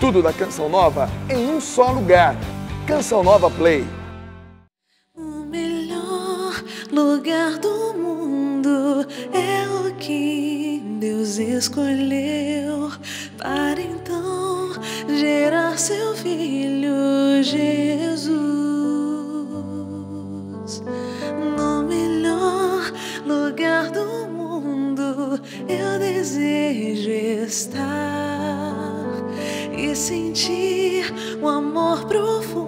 Tudo da Canção Nova em um só lugar. Canção Nova Play. O melhor lugar do mundo é o que Deus escolheu para então gerar seu filho Jesus. No melhor lugar do mundo eu desejo estar sentir o amor profundo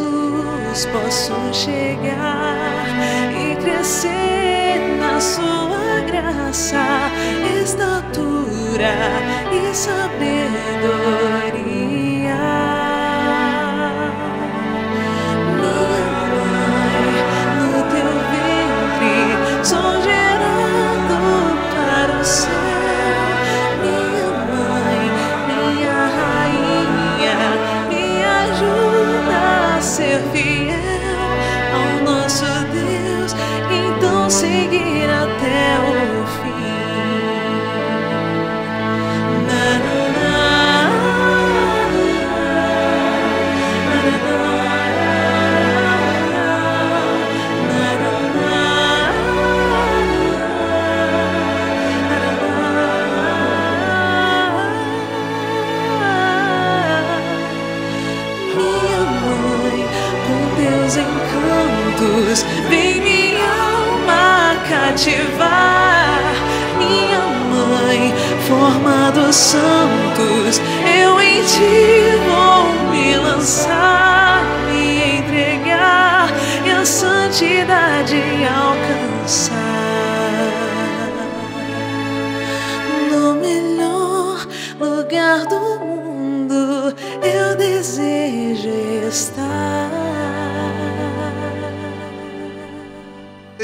Jesus posso chegar e crescer na sua graça, estatura e sabedoria. Cativar. Minha mãe, forma dos santos, eu em ti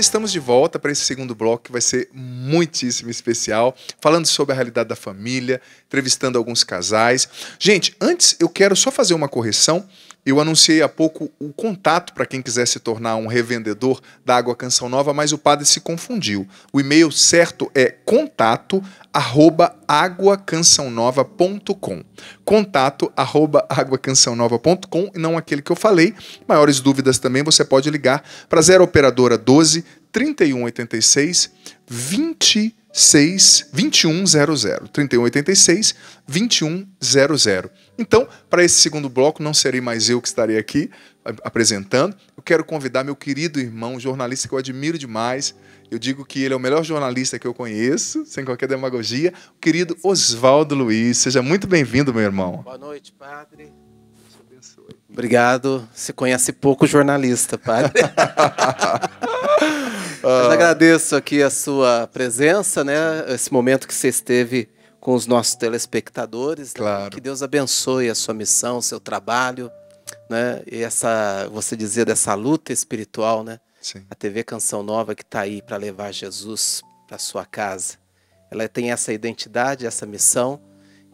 Estamos de volta para esse segundo bloco que vai ser muitíssimo especial, falando sobre a realidade da família, entrevistando alguns casais. Gente, antes eu quero só fazer uma correção. Eu anunciei há pouco o contato para quem quiser se tornar um revendedor da Água Canção Nova, mas o padre se confundiu. O e-mail certo é contato arroba aguacançãonova.com contato arroba aguacançãonova.com e não aquele que eu falei. Maiores dúvidas também você pode ligar para 0 operadora 12 3186 26 2100 3186 2100. Então, para esse segundo bloco não serei mais eu que estarei aqui apresentando. Eu quero convidar meu querido irmão, jornalista que eu admiro demais. Eu digo que ele é o melhor jornalista que eu conheço, sem qualquer demagogia, o querido Oswaldo Luiz. Seja muito bem-vindo, meu irmão. Boa noite, padre. Obrigado. Você conhece pouco jornalista, padre. Mas agradeço aqui a sua presença, né? Esse momento que você esteve com os nossos telespectadores. né? Claro. Que Deus abençoe a sua missão, o seu trabalho, né? E essa, você dizia dessa luta espiritual, né? Sim. A TV Canção Nova que está aí para levar Jesus para sua casa. Ela tem essa identidade, essa missão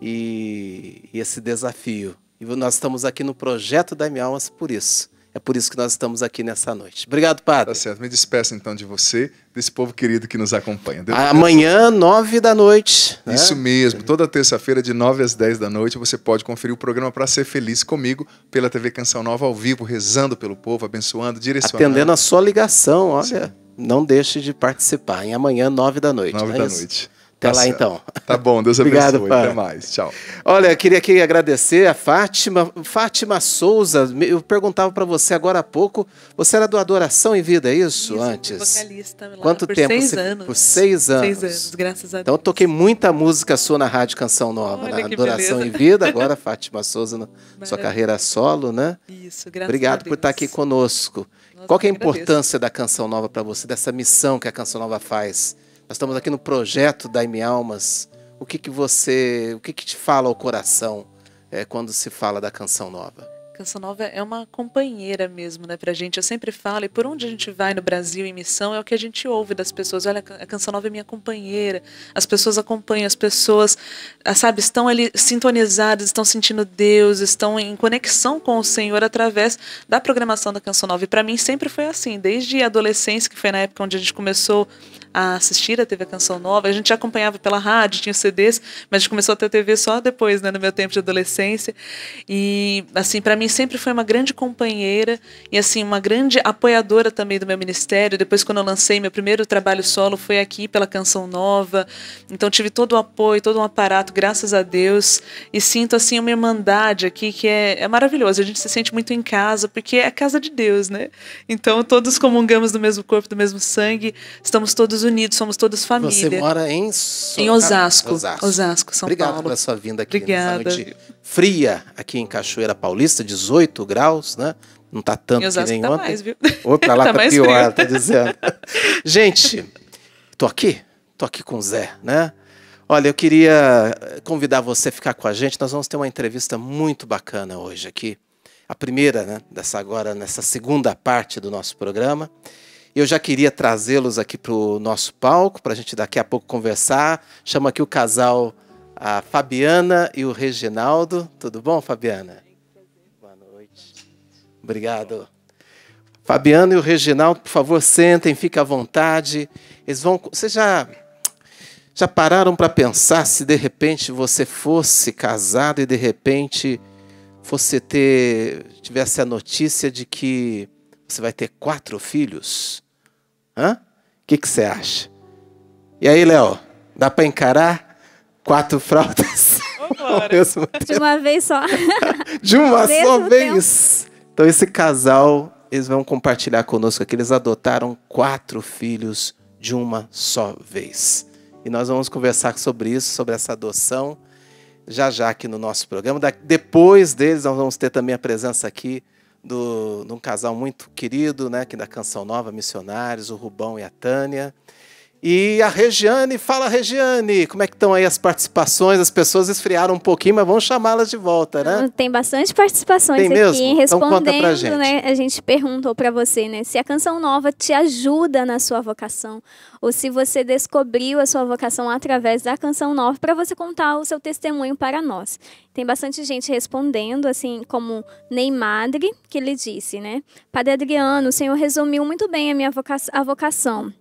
e, e esse desafio. E nós estamos aqui no projeto da Minha Almas por isso. É por isso que nós estamos aqui nessa noite. Obrigado, Tá Padre. certo. Me despeço então de você, desse povo querido que nos acompanha. Deus- Amanhã, nove da noite. né? Isso mesmo. Toda terça-feira, de 9 às 10 da noite, você pode conferir o programa para ser feliz comigo pela TV Canção Nova ao vivo, rezando pelo povo, abençoando, direcionando. Atendendo a sua ligação, olha. Não deixe de participar. Em amanhã, nove da noite. 9 não é da isso? noite. Até Tá lá, certo. então. Tá bom, Deus Obrigado, abençoe. pai. Até mais. Tchau. Olha, queria aqui agradecer a Fátima. Fátima Souza, me- eu perguntava para você agora há pouco, você era do Adoração em Vida, é isso? Isso, Antes? vocalista lá Quanto por tempo? Seis você- anos. Por seis anos. Seis anos, graças a Deus. Então eu toquei muita música sua na Rádio Canção Nova, Olha na Adoração beleza. em Vida, agora Fátima Souza na sua carreira solo, né? Isso, graças Obrigado a por estar aqui Deus. conosco. Nossa, Qual que é a eu que agradeço. importância da Canção Nova para você, dessa missão que a Canção Nova faz Nós estamos aqui no projeto Daime Almas. O que, que você, o que, que te fala ao coração é, quando se fala da canção nova? Canção Nova é uma companheira mesmo, né, pra gente. Eu sempre falo, e por onde a gente vai no Brasil em missão, é o que a gente ouve das pessoas. Olha, a Canção Nova é minha companheira. As pessoas acompanham, as pessoas, ah, sabe, estão ali sintonizadas, estão sentindo Deus, estão em conexão com o Senhor através da programação da Canção Nova. E para mim sempre foi assim, desde a adolescência, que foi na época onde a gente começou a assistir a TV Canção Nova. A gente já acompanhava pela rádio, tinha CDs, mas a gente começou a ter TV só depois, né, no meu tempo de adolescência. E assim, para mim sempre foi uma grande companheira e assim uma grande apoiadora também do meu ministério. Depois quando eu lancei meu primeiro trabalho solo foi aqui pela Canção Nova. Então tive todo o apoio, todo um aparato, graças a Deus, e sinto assim uma irmandade aqui que é, é maravilhoso. A gente se sente muito em casa porque é a casa de Deus, né? Então todos comungamos do mesmo corpo, do mesmo sangue, estamos todos unidos, somos todos família. Você mora em so... Em Osasco, Osasco, São Obrigado Paulo. pela sua vinda aqui Obrigada. nessa noite fria aqui em Cachoeira Paulista, 18 graus, né? Não tá tanto que Osasco nem tá ontem. mais, viu? Ou pra lá Tá tá, pior, frio. tá dizendo. Gente, tô aqui, tô aqui com o Zé, né? Olha, eu queria convidar você a ficar com a gente. Nós vamos ter uma entrevista muito bacana hoje aqui. A primeira, né, dessa agora, nessa segunda parte do nosso programa. Eu já queria trazê-los aqui para o nosso palco, para a gente daqui a pouco conversar. Chama aqui o casal, a Fabiana e o Reginaldo. Tudo bom, Fabiana? Boa noite. Obrigado. Fabiano e o Reginaldo, por favor, sentem, fiquem à vontade. Eles vão. Vocês já, já pararam para pensar se de repente você fosse casado e de repente você ter tivesse a notícia de que você vai ter quatro filhos? Hã? O que, que você acha? E aí, Léo, dá para encarar quatro fraldas? ao mesmo De uma vez só. de uma só vez. Então, esse casal, eles vão compartilhar conosco aqui. Eles adotaram quatro filhos de uma só vez. E nós vamos conversar sobre isso, sobre essa adoção, já já aqui no nosso programa. Depois deles, nós vamos ter também a presença aqui do, de um casal muito querido, né, aqui da Canção Nova, Missionários, o Rubão e a Tânia. E a Regiane, fala Regiane, como é que estão aí as participações? As pessoas esfriaram um pouquinho, mas vamos chamá-las de volta, né? Tem bastante participações Tem aqui, mesmo? Então conta pra respondendo, gente. né? A gente perguntou para você, né, se a canção nova te ajuda na sua vocação ou se você descobriu a sua vocação através da canção nova para você contar o seu testemunho para nós. Tem bastante gente respondendo, assim como Neymadre, que ele disse, né? Padre Adriano, o Senhor resumiu muito bem a minha voca a vocação.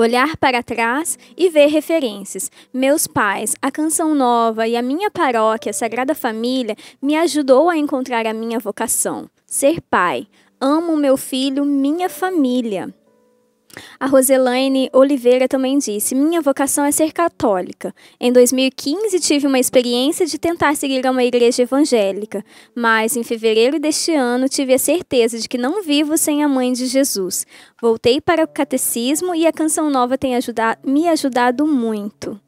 Olhar para trás e ver referências. Meus pais, a Canção Nova e a minha paróquia, Sagrada Família, me ajudou a encontrar a minha vocação. Ser pai. Amo meu filho, minha família. A Roselaine Oliveira também disse: Minha vocação é ser católica. Em 2015 tive uma experiência de tentar seguir uma igreja evangélica, mas em fevereiro deste ano tive a certeza de que não vivo sem a mãe de Jesus. Voltei para o catecismo e a canção nova tem ajuda- me ajudado muito.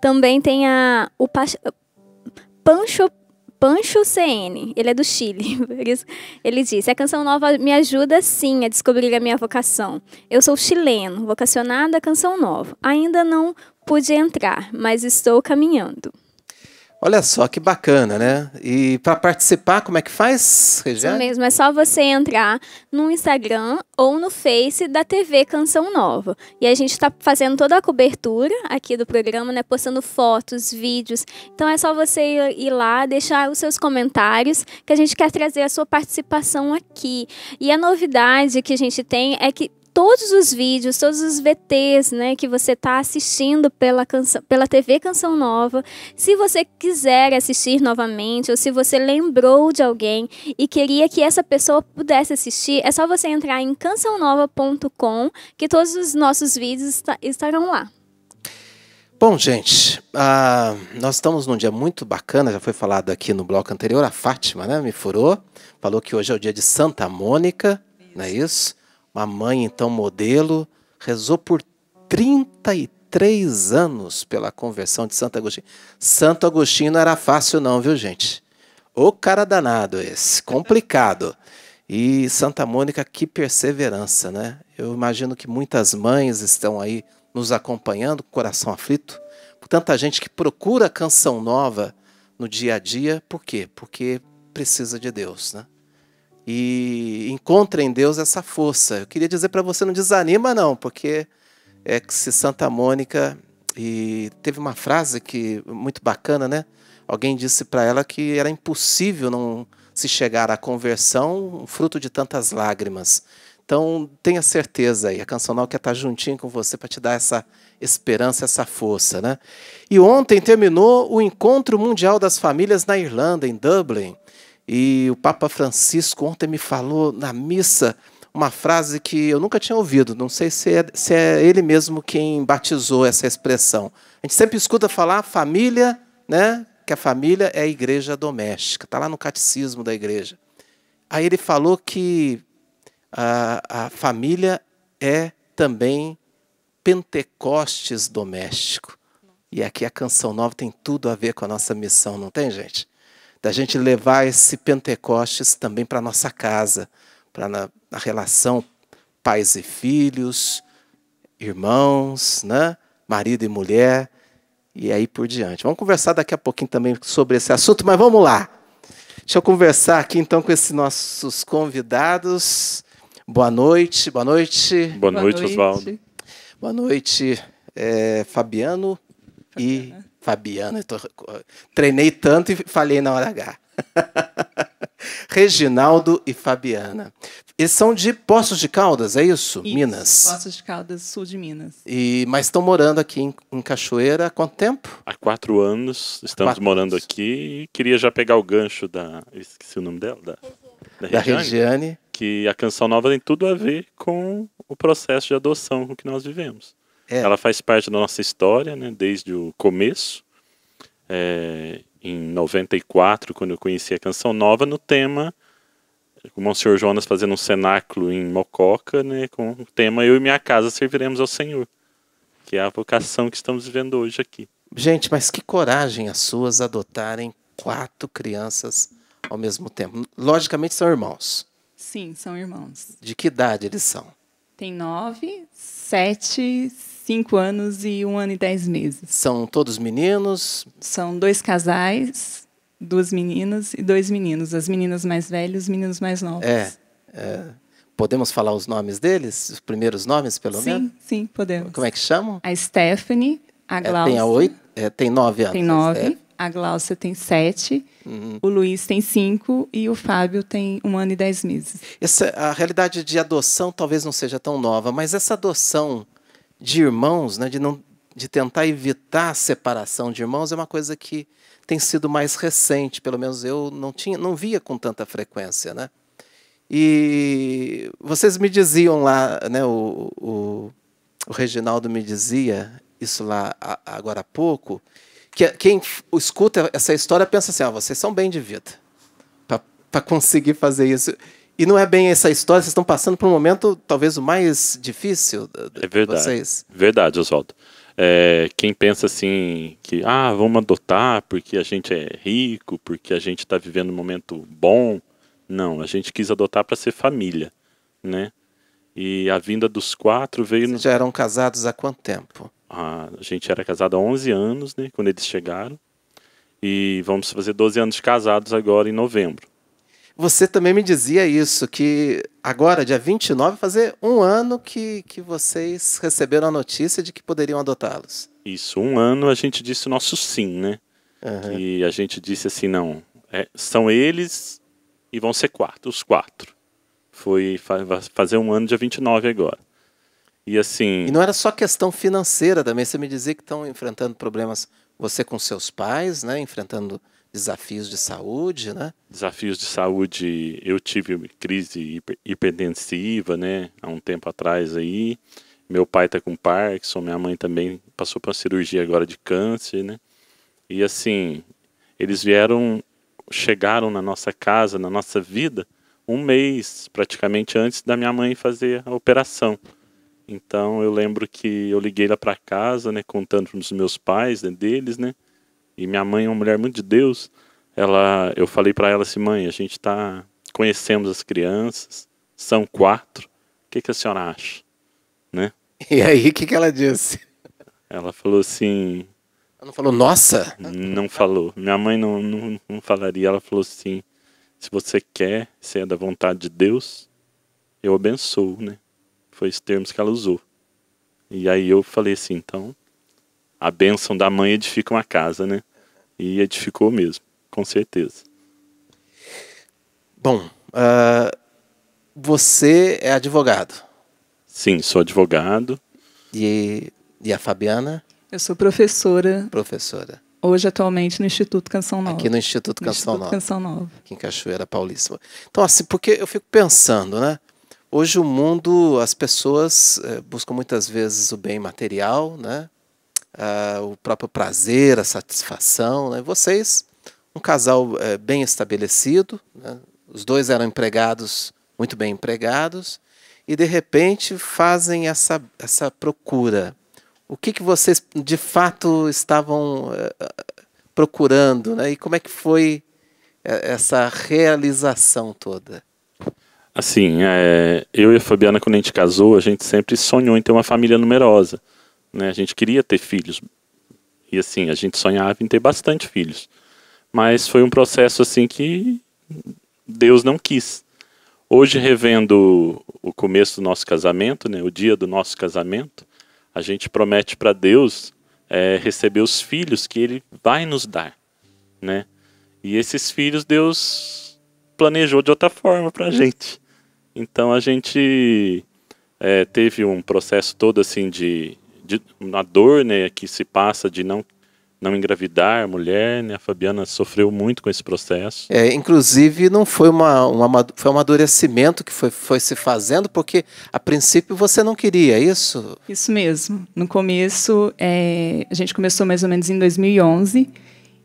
Também tem a, o Pancho Pancho CN, ele é do Chile, ele disse: A canção nova me ajuda sim a descobrir a minha vocação. Eu sou chileno, vocacionado à canção nova. Ainda não pude entrar, mas estou caminhando. Olha só que bacana, né? E para participar, como é que faz, Isso Regiane? mesmo, é só você entrar no Instagram ou no Face da TV Canção Nova. E a gente está fazendo toda a cobertura aqui do programa, né? Postando fotos, vídeos. Então é só você ir lá, deixar os seus comentários, que a gente quer trazer a sua participação aqui. E a novidade que a gente tem é que todos os vídeos, todos os VTs, né, que você está assistindo pela, canção, pela TV Canção Nova, se você quiser assistir novamente ou se você lembrou de alguém e queria que essa pessoa pudesse assistir, é só você entrar em cançãonova.com que todos os nossos vídeos esta- estarão lá. Bom, gente, ah, nós estamos num dia muito bacana, já foi falado aqui no bloco anterior, a Fátima, né, me furou, falou que hoje é o dia de Santa Mônica, não é isso? Uma mãe, então, modelo, rezou por 33 anos pela conversão de Santo Agostinho. Santo Agostinho não era fácil não, viu, gente? O cara danado esse, complicado. E Santa Mônica, que perseverança, né? Eu imagino que muitas mães estão aí nos acompanhando, coração aflito, tanta gente que procura canção nova no dia a dia, por quê? Porque precisa de Deus, né? E encontra em Deus essa força. Eu queria dizer para você, não desanima não, porque é que se Santa Mônica e teve uma frase que muito bacana, né? Alguém disse para ela que era impossível não se chegar à conversão fruto de tantas lágrimas. Então, tenha certeza aí, a Canção Nova quer estar juntinho com você para te dar essa esperança, essa força. Né? E ontem terminou o Encontro Mundial das Famílias na Irlanda, em Dublin. E o Papa Francisco ontem me falou na missa uma frase que eu nunca tinha ouvido, não sei se é, se é ele mesmo quem batizou essa expressão. A gente sempre escuta falar família, né? que a família é a igreja doméstica, está lá no catecismo da igreja. Aí ele falou que a, a família é também Pentecostes doméstico. E aqui a canção nova tem tudo a ver com a nossa missão, não tem, gente? Da gente levar esse Pentecostes também para a nossa casa, para na, na relação pais e filhos, irmãos, né? marido e mulher, e aí por diante. Vamos conversar daqui a pouquinho também sobre esse assunto, mas vamos lá. Deixa eu conversar aqui então com esses nossos convidados. Boa noite, boa noite. Boa, boa noite, Oswaldo. Boa noite, é, Fabiano Fabiana. E Fabiana. Tô, treinei tanto e falhei na hora H. Reginaldo e Fabiana. Eles são de Poços de Caldas, é isso? isso Minas. Poços de Caldas, sul de Minas. E, mas estão morando aqui em, em Cachoeira há quanto tempo? Há quatro anos estamos quatro morando anos. aqui e queria já pegar o gancho da. Esqueci o nome dela? Da, da, da Regiane, Regiane. Que a canção nova tem tudo a ver com o processo de adoção que nós vivemos. É. Ela faz parte da nossa história, né, desde o começo. É, em 94, quando eu conheci a Canção Nova, no tema, o Monsenhor Jonas fazendo um cenáculo em Mococa, né, com o tema Eu e Minha Casa Serviremos ao Senhor, que é a vocação que estamos vivendo hoje aqui. Gente, mas que coragem as suas adotarem quatro crianças ao mesmo tempo. Logicamente são irmãos. Sim, são irmãos. De que idade eles são? Tem nove, sete, cinco anos e um ano e dez meses. São todos meninos? São dois casais, duas meninas e dois meninos. As meninas mais velhas, os meninos mais novos. É. é. Podemos falar os nomes deles? Os primeiros nomes, pelo sim, menos? Sim, sim, podemos. Como é que chamam? A Stephanie, a Glaucia. É, tem, a oito, é, tem nove anos. Tem nove. A Glaucia tem sete, uhum. o Luiz tem cinco e o Fábio tem um ano e dez meses. Essa, a realidade de adoção talvez não seja tão nova, mas essa adoção de irmãos, né, de, não, de tentar evitar a separação de irmãos, é uma coisa que tem sido mais recente, pelo menos eu não, tinha, não via com tanta frequência. Né? E vocês me diziam lá, né, o, o, o Reginaldo me dizia isso lá agora há pouco, que quem escuta essa história pensa assim: ah, vocês são bem de vida para conseguir fazer isso. E não é bem essa história, vocês estão passando por um momento talvez o mais difícil de é verdade, vocês. Verdade, Oswaldo. É, quem pensa assim que ah, vamos adotar porque a gente é rico, porque a gente está vivendo um momento bom. Não, a gente quis adotar para ser família, né? E a vinda dos quatro veio... Vocês já eram casados há quanto tempo? Ah, a gente era casado há 11 anos, né, quando eles chegaram. E vamos fazer 12 anos casados agora em novembro. Você também me dizia isso, que agora, dia 29, fazer um ano que, que vocês receberam a notícia de que poderiam adotá-los. Isso, um ano a gente disse o nosso sim, né? Uhum. E a gente disse assim, não, é, são eles e vão ser quatro, os quatro. Foi fazer um ano dia 29 agora. E assim. E não era só questão financeira também. Você me dizia que estão enfrentando problemas, você com seus pais, né? Enfrentando desafios de saúde, né? Desafios de saúde, eu tive crise hipertensiva, né, há um tempo atrás aí. Meu pai está com Parkinson, minha mãe também passou por uma cirurgia agora de câncer, né? E assim, eles vieram, chegaram na nossa casa, na nossa vida, um mês praticamente antes da minha mãe fazer a operação. Então eu lembro que eu liguei lá para casa, né, contando para os meus pais, né, deles, né? E minha mãe é uma mulher muito de Deus. Ela, eu falei para ela assim, mãe, a gente está conhecemos as crianças, são quatro. O que, que a senhora acha, né? E aí, o que, que ela disse? Ela falou assim, Ela não falou, nossa, não falou. Minha mãe não, não, não falaria. Ela falou assim: se você quer, se é da vontade de Deus, eu abençoo, né? Foi os termos que ela usou. E aí eu falei assim: então, a bênção da mãe edifica uma casa, né? E edificou mesmo, com certeza. bom, ah, você é advogado. Sim, sou advogado. E, e a Fabiana, Eu sou professora professora, hoje atualmente no Instituto Canção Nova. aqui no Instituto No Canção Instituto Nova. Canção Nova. aqui em Cachoeira Paulista. Então, assim, porque eu fico pensando, né? Hoje o mundo, as pessoas eh, buscam muitas vezes o bem material, né? Ah, o próprio prazer, a satisfação. Né? Vocês, um casal eh, bem estabelecido, né? os dois eram empregados, muito bem empregados, e de repente fazem essa, essa procura. O que, que vocês de fato estavam eh, procurando, né? E como é que foi eh, essa realização toda? Assim, é, eu e a Fabiana, quando a gente casou, a gente sempre sonhou em ter uma família numerosa. Né? A gente queria ter filhos. E assim, a gente sonhava em ter bastante filhos. Mas foi um processo assim que Deus não quis. Hoje, revendo o começo do nosso casamento, né, o dia do nosso casamento, a gente promete para Deus é, receber os filhos que Ele vai nos dar. Né? E esses filhos Deus planejou de outra forma para a gente. Então a gente é, teve um processo todo assim de, de uma dor, né, que se passa de não não engravidar a mulher, né? A Fabiana sofreu muito com esse processo. É, inclusive, não foi uma, um ama- foi um amadurecimento que foi, foi se fazendo, porque a princípio você não queria é isso. Isso mesmo. No começo, é, a gente começou mais ou menos em 2011.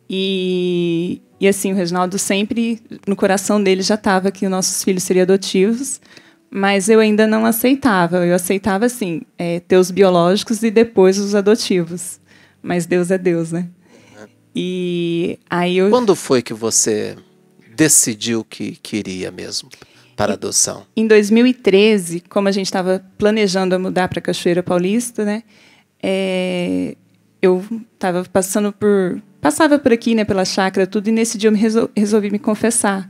E, e assim, o Reginaldo sempre, no coração dele, já estava que nossos filhos seriam adotivos. Mas eu ainda não aceitava. Eu aceitava, assim, é, ter os biológicos e depois os adotivos. Mas Deus é Deus, né? E aí eu... Quando foi que você decidiu que queria mesmo para adoção? Em 2013, como a gente estava planejando mudar para Cachoeira Paulista, né? é, eu estava passando por passava por aqui, né, pela chácara tudo, e nesse dia eu me resol- resolvi me confessar.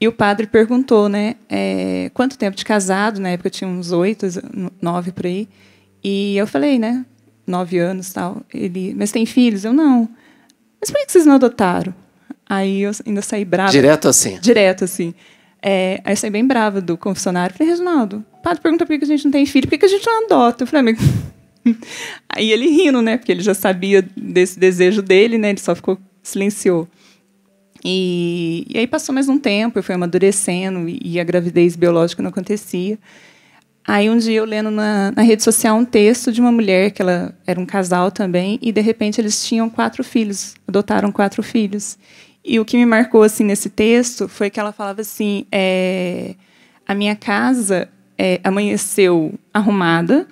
E o padre perguntou, né, é, quanto tempo de casado? Na época eu tinha uns oito, nove por aí. E eu falei, né, nove anos, tal. Ele, mas tem filhos? Eu não. Mas por que vocês não adotaram? Aí eu ainda saí brava. Direto assim. Direto, assim. É, aí eu saí bem brava do confessionário. Falei, Reginaldo, o padre pergunta por que a gente não tem filho, por que que a gente não adota? Eu falei, amigo. Aí ele rindo, né? Porque ele já sabia desse desejo dele, né? Ele só ficou, silenciou. E, e aí passou mais um tempo, eu fui amadurecendo e, a gravidez biológica não acontecia. Aí um dia eu lendo na, na rede social um texto de uma mulher que ela era um casal também e de repente eles tinham quatro filhos, adotaram quatro filhos. E o que me marcou assim nesse texto foi que ela falava assim: é, a minha casa é, amanheceu arrumada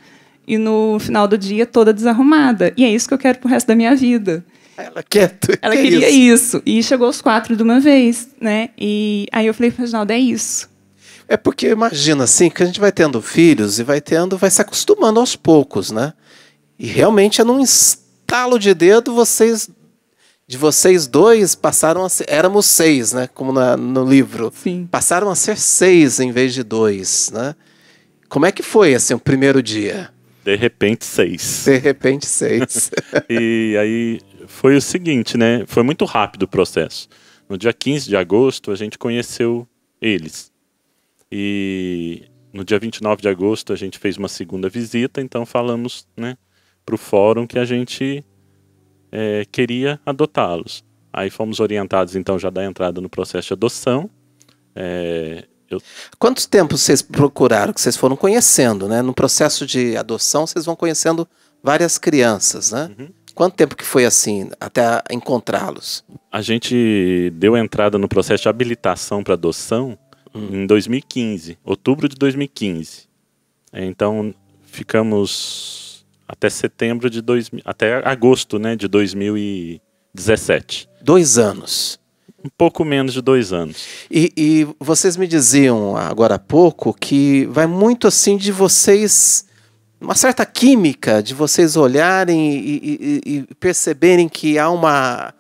e no final do dia toda desarrumada. E é isso que eu quero pro resto da minha vida. Ela quer. Ela quer queria isso. isso. E chegou os quatro de uma vez, né? E aí eu falei, Reginaldo, é isso. É porque imagina assim que a gente vai tendo filhos e vai tendo, vai se acostumando aos poucos, né? E realmente é num estalo de dedo vocês de vocês dois passaram a ser, éramos seis, né? Como na- no livro. Sim. Passaram a ser seis em vez de dois, né? Como é que foi assim o primeiro dia? De repente, seis. De repente seis. E aí foi o seguinte, né? Foi muito rápido o processo. No dia 15 de agosto, a gente conheceu eles. E no dia 29 de agosto, a gente fez uma segunda visita, então falamos né, para o fórum que a gente eh, queria adotá-los. Aí fomos orientados, então, já da entrada no processo de adoção. Eh, eu Quanto tempo vocês procuraram, que vocês foram conhecendo, né? No processo de adoção, vocês vão conhecendo várias crianças, né? Quanto tempo que foi assim, até encontrá-los? A gente deu entrada no processo de habilitação para adoção em 2015, outubro de 2015. É, Então ficamos até setembro de 2000, até agosto, né, de 2017. Dois anos. Um pouco menos de dois anos. E, e vocês me diziam agora há pouco que vai muito assim de vocês uma certa química de vocês olharem e, e, e perceberem que há uma,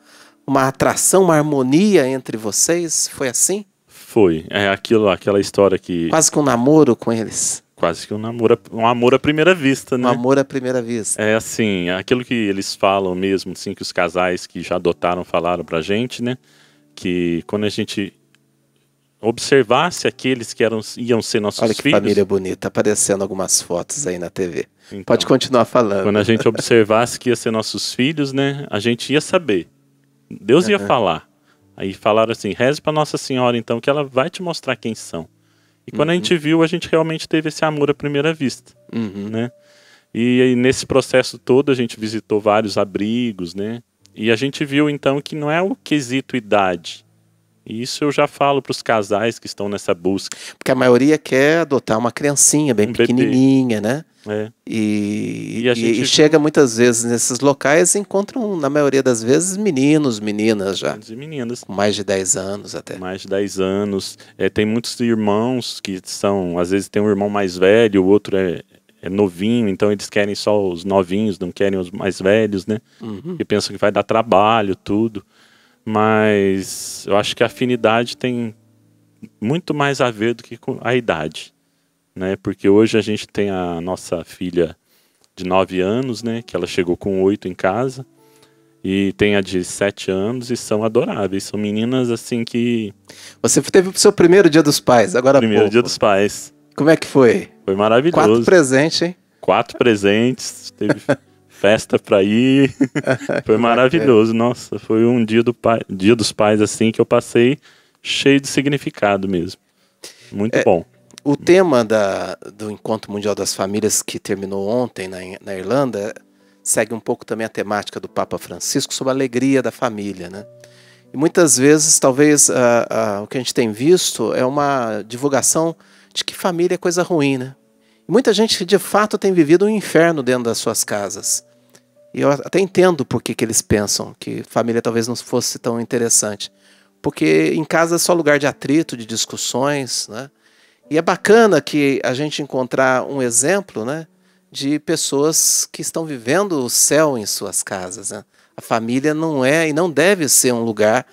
uma atração, uma harmonia entre vocês? Foi assim? Foi. É aquilo, aquela história que. Quase que um namoro com eles. Quase que um namoro, um amor à primeira vista, né? Um amor à primeira vista. É assim, aquilo que eles falam mesmo, assim, que os casais que já adotaram falaram pra gente, né? Que quando a gente observasse aqueles que eram, iam ser nossos Olha que filhos. família bonita, aparecendo algumas fotos aí na TV. Então, Pode continuar falando. Quando a gente observasse que ia ser nossos filhos, né? A gente ia saber. Deus ia falar. Aí falaram assim: reze para Nossa Senhora, então, que ela vai te mostrar quem são. E quando a gente viu, a gente realmente teve esse amor à primeira vista, Uhum. né? E aí, nesse processo todo, a gente visitou vários abrigos, né? E a gente viu, então, que não é o quesito idade. E isso eu já falo para os casais que estão nessa busca. Porque a maioria quer adotar uma criancinha bem Um bebê. pequenininha, né? né? E, E a e- gente- e chega muitas vezes nesses locais e encontram, na maioria das vezes, meninos, meninas já, Meninos e meninas. com mais de 10 anos até. mais de 10 anos. É, tem muitos irmãos que são, às vezes tem um irmão mais velho, o outro é, é novinho, então eles querem só os novinhos, não querem os mais velhos, né? Uhum. E pensam que vai dar trabalho, tudo. Mas eu acho que a afinidade tem muito mais a ver do que com a idade, né? Porque hoje a gente tem a nossa filha de 9 anos, né? Que ela chegou com 8 em casa. E tem a de 7 anos e são adoráveis. São meninas assim que Você teve o seu primeiro dia dos pais, agora Primeiro pouco. dia dos pais. Como é que foi? Foi Quatro maravilhoso. presentes, hein? Quatro presentes, teve festa pra ir. foi maravilhoso. Nossa, foi um dia, do pai, dia dos pais assim que eu passei cheio de significado mesmo. Muito É, bom. O tema da, do Encontro Mundial das Famílias que terminou ontem na, na Irlanda segue um pouco também a temática do Papa Francisco sobre a alegria da família, né? E muitas vezes, talvez, ah, ah, o que a gente tem visto é uma divulgação de que família é coisa ruim, né? E muita gente, de fato, tem vivido um inferno dentro das suas casas. E eu até entendo por que, que eles pensam que família talvez não fosse tão interessante. Porque em casa é só lugar de atrito, de discussões, né? E é bacana que a gente encontrar um exemplo, né, de pessoas que estão vivendo o céu em suas casas. Né? A família não é e não deve ser um lugar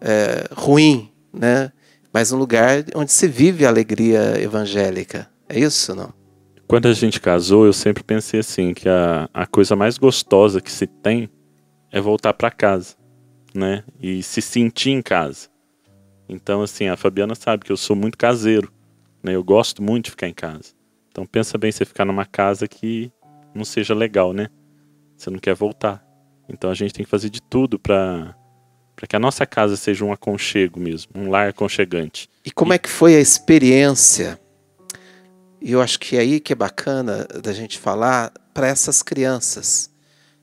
é, ruim, né? Mas um lugar onde se vive a alegria evangélica. É isso, não? Quando a gente casou, eu sempre pensei assim, que a, a coisa mais gostosa que se tem é voltar pra casa, né? E se sentir em casa. Então, assim, a Fabiana sabe que eu sou muito caseiro, né? Eu gosto muito de ficar em casa. Então, pensa bem você ficar numa casa que não seja legal, né? Você não quer voltar. Então, a gente tem que fazer de tudo pra para que a nossa casa seja um aconchego mesmo, um lar aconchegante. E como é que foi a experiência? E eu acho que é aí que é bacana da gente falar para essas crianças.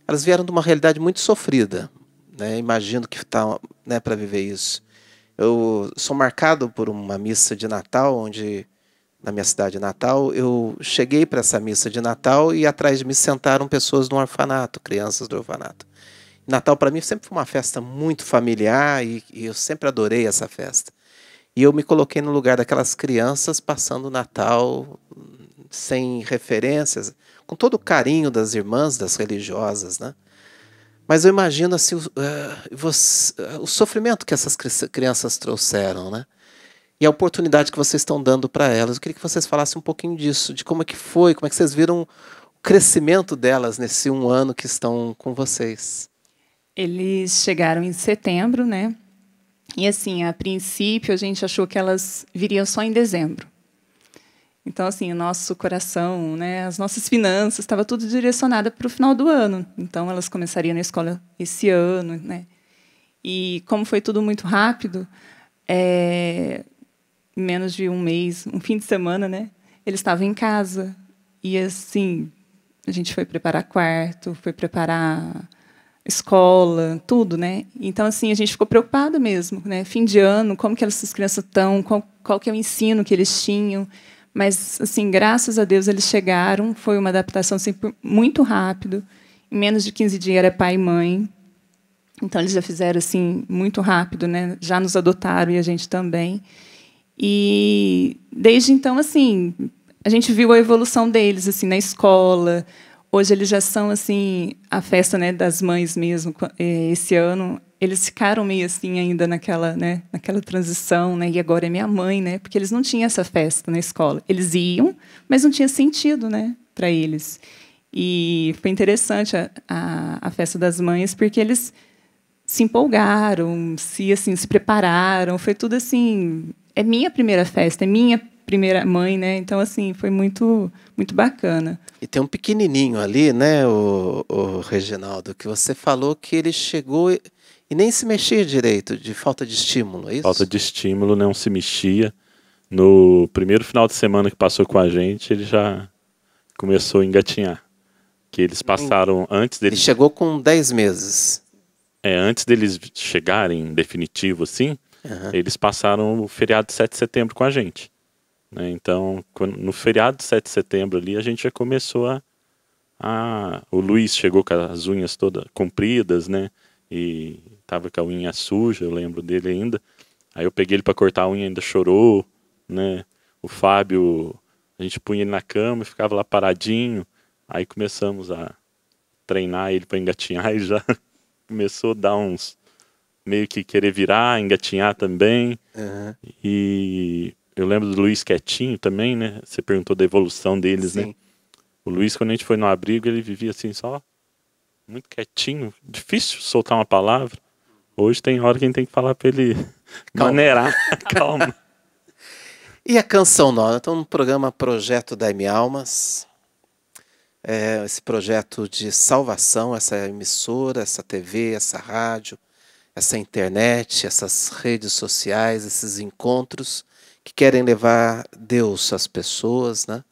Elas vieram de uma realidade muito sofrida, né? Imagino que está né, para viver isso. Eu sou marcado por uma missa de Natal, onde na minha cidade natal, eu cheguei para essa missa de Natal e atrás de mim sentaram pessoas do orfanato, crianças do orfanato. Natal para mim sempre foi uma festa muito familiar e, e, eu sempre adorei essa festa. E eu me coloquei no lugar daquelas crianças passando o Natal sem referências, com todo o carinho das irmãs, das religiosas, né? Mas eu imagino assim, o, uh, você, uh, o sofrimento que essas crianças trouxeram, né? E a oportunidade que vocês estão dando para elas. Eu queria que vocês falassem um pouquinho disso, de como é que foi, como é que vocês viram o crescimento delas nesse um ano que estão com vocês. Eles chegaram em setembro, né? E assim, a princípio a gente achou que elas viriam só em dezembro. Então, assim, o nosso coração, né, as nossas finanças, estava tudo direcionado para o final do ano. Então, elas começariam na escola esse ano, né? E como foi tudo muito rápido, é, menos de um mês, um fim de semana, né, eles estavam em casa. E assim, a gente foi preparar quarto, foi preparar escola, tudo, né? Então assim a gente ficou preocupada mesmo, né? Fim de ano, como que essas crianças estão, qual, qual que é o ensino que eles tinham? Mas assim, graças a Deus eles chegaram, foi uma adaptação assim, muito rápido. Em menos de 15 dias era pai e mãe. Então eles já fizeram assim muito rápido, né? Já nos adotaram e a gente também. E desde então assim, a gente viu a evolução deles assim na escola. Hoje eles já são assim a festa né, das mães mesmo. Eh, esse ano eles ficaram meio assim ainda naquela, né, naquela transição, né? E agora é minha mãe, né? Porque eles não tinham essa festa na escola. Eles iam, mas não tinha sentido, né, para eles. E foi interessante a, a, a, festa das mães porque eles se empolgaram, se assim se prepararam. Foi tudo assim. É minha primeira festa, é minha primeira mãe, né? Então assim foi muito muito bacana. E tem um pequenininho ali, né, o, o Reginaldo, que você falou que ele chegou e nem se mexia direito, de falta de estímulo, é isso? Falta de estímulo, não se mexia. No primeiro final de semana que passou com a gente, ele já começou a engatinhar. Que eles passaram antes deles. Ele chegou com 10 meses. É, antes deles chegarem definitivo assim, uhum. eles passaram o feriado de 7 de setembro com a gente. Né? Então, no feriado de 7 de setembro ali, a gente já começou a. a... O Luiz chegou com as unhas todas compridas, né? E tava com a unha suja, eu lembro dele ainda. Aí eu peguei ele para cortar a unha, ainda chorou, né? O Fábio, a gente punha ele na cama e ficava lá paradinho. Aí começamos a treinar ele para engatinhar e já começou a dar uns meio que querer virar, engatinhar também. Uhum. E eu lembro do Luiz quietinho também, né? Você perguntou da evolução deles, né? Sim. né? O Luiz, quando a gente foi no abrigo, ele vivia assim só muito quietinho, difícil soltar uma palavra. Hoje tem hora que a gente tem que falar para ele calma. maneirar, calma. E a canção nova? Então, no programa Projeto Daime Almas, é, esse projeto de salvação, essa emissora, essa TV, essa rádio, essa internet, essas redes sociais, esses encontros que querem levar Deus às pessoas, né?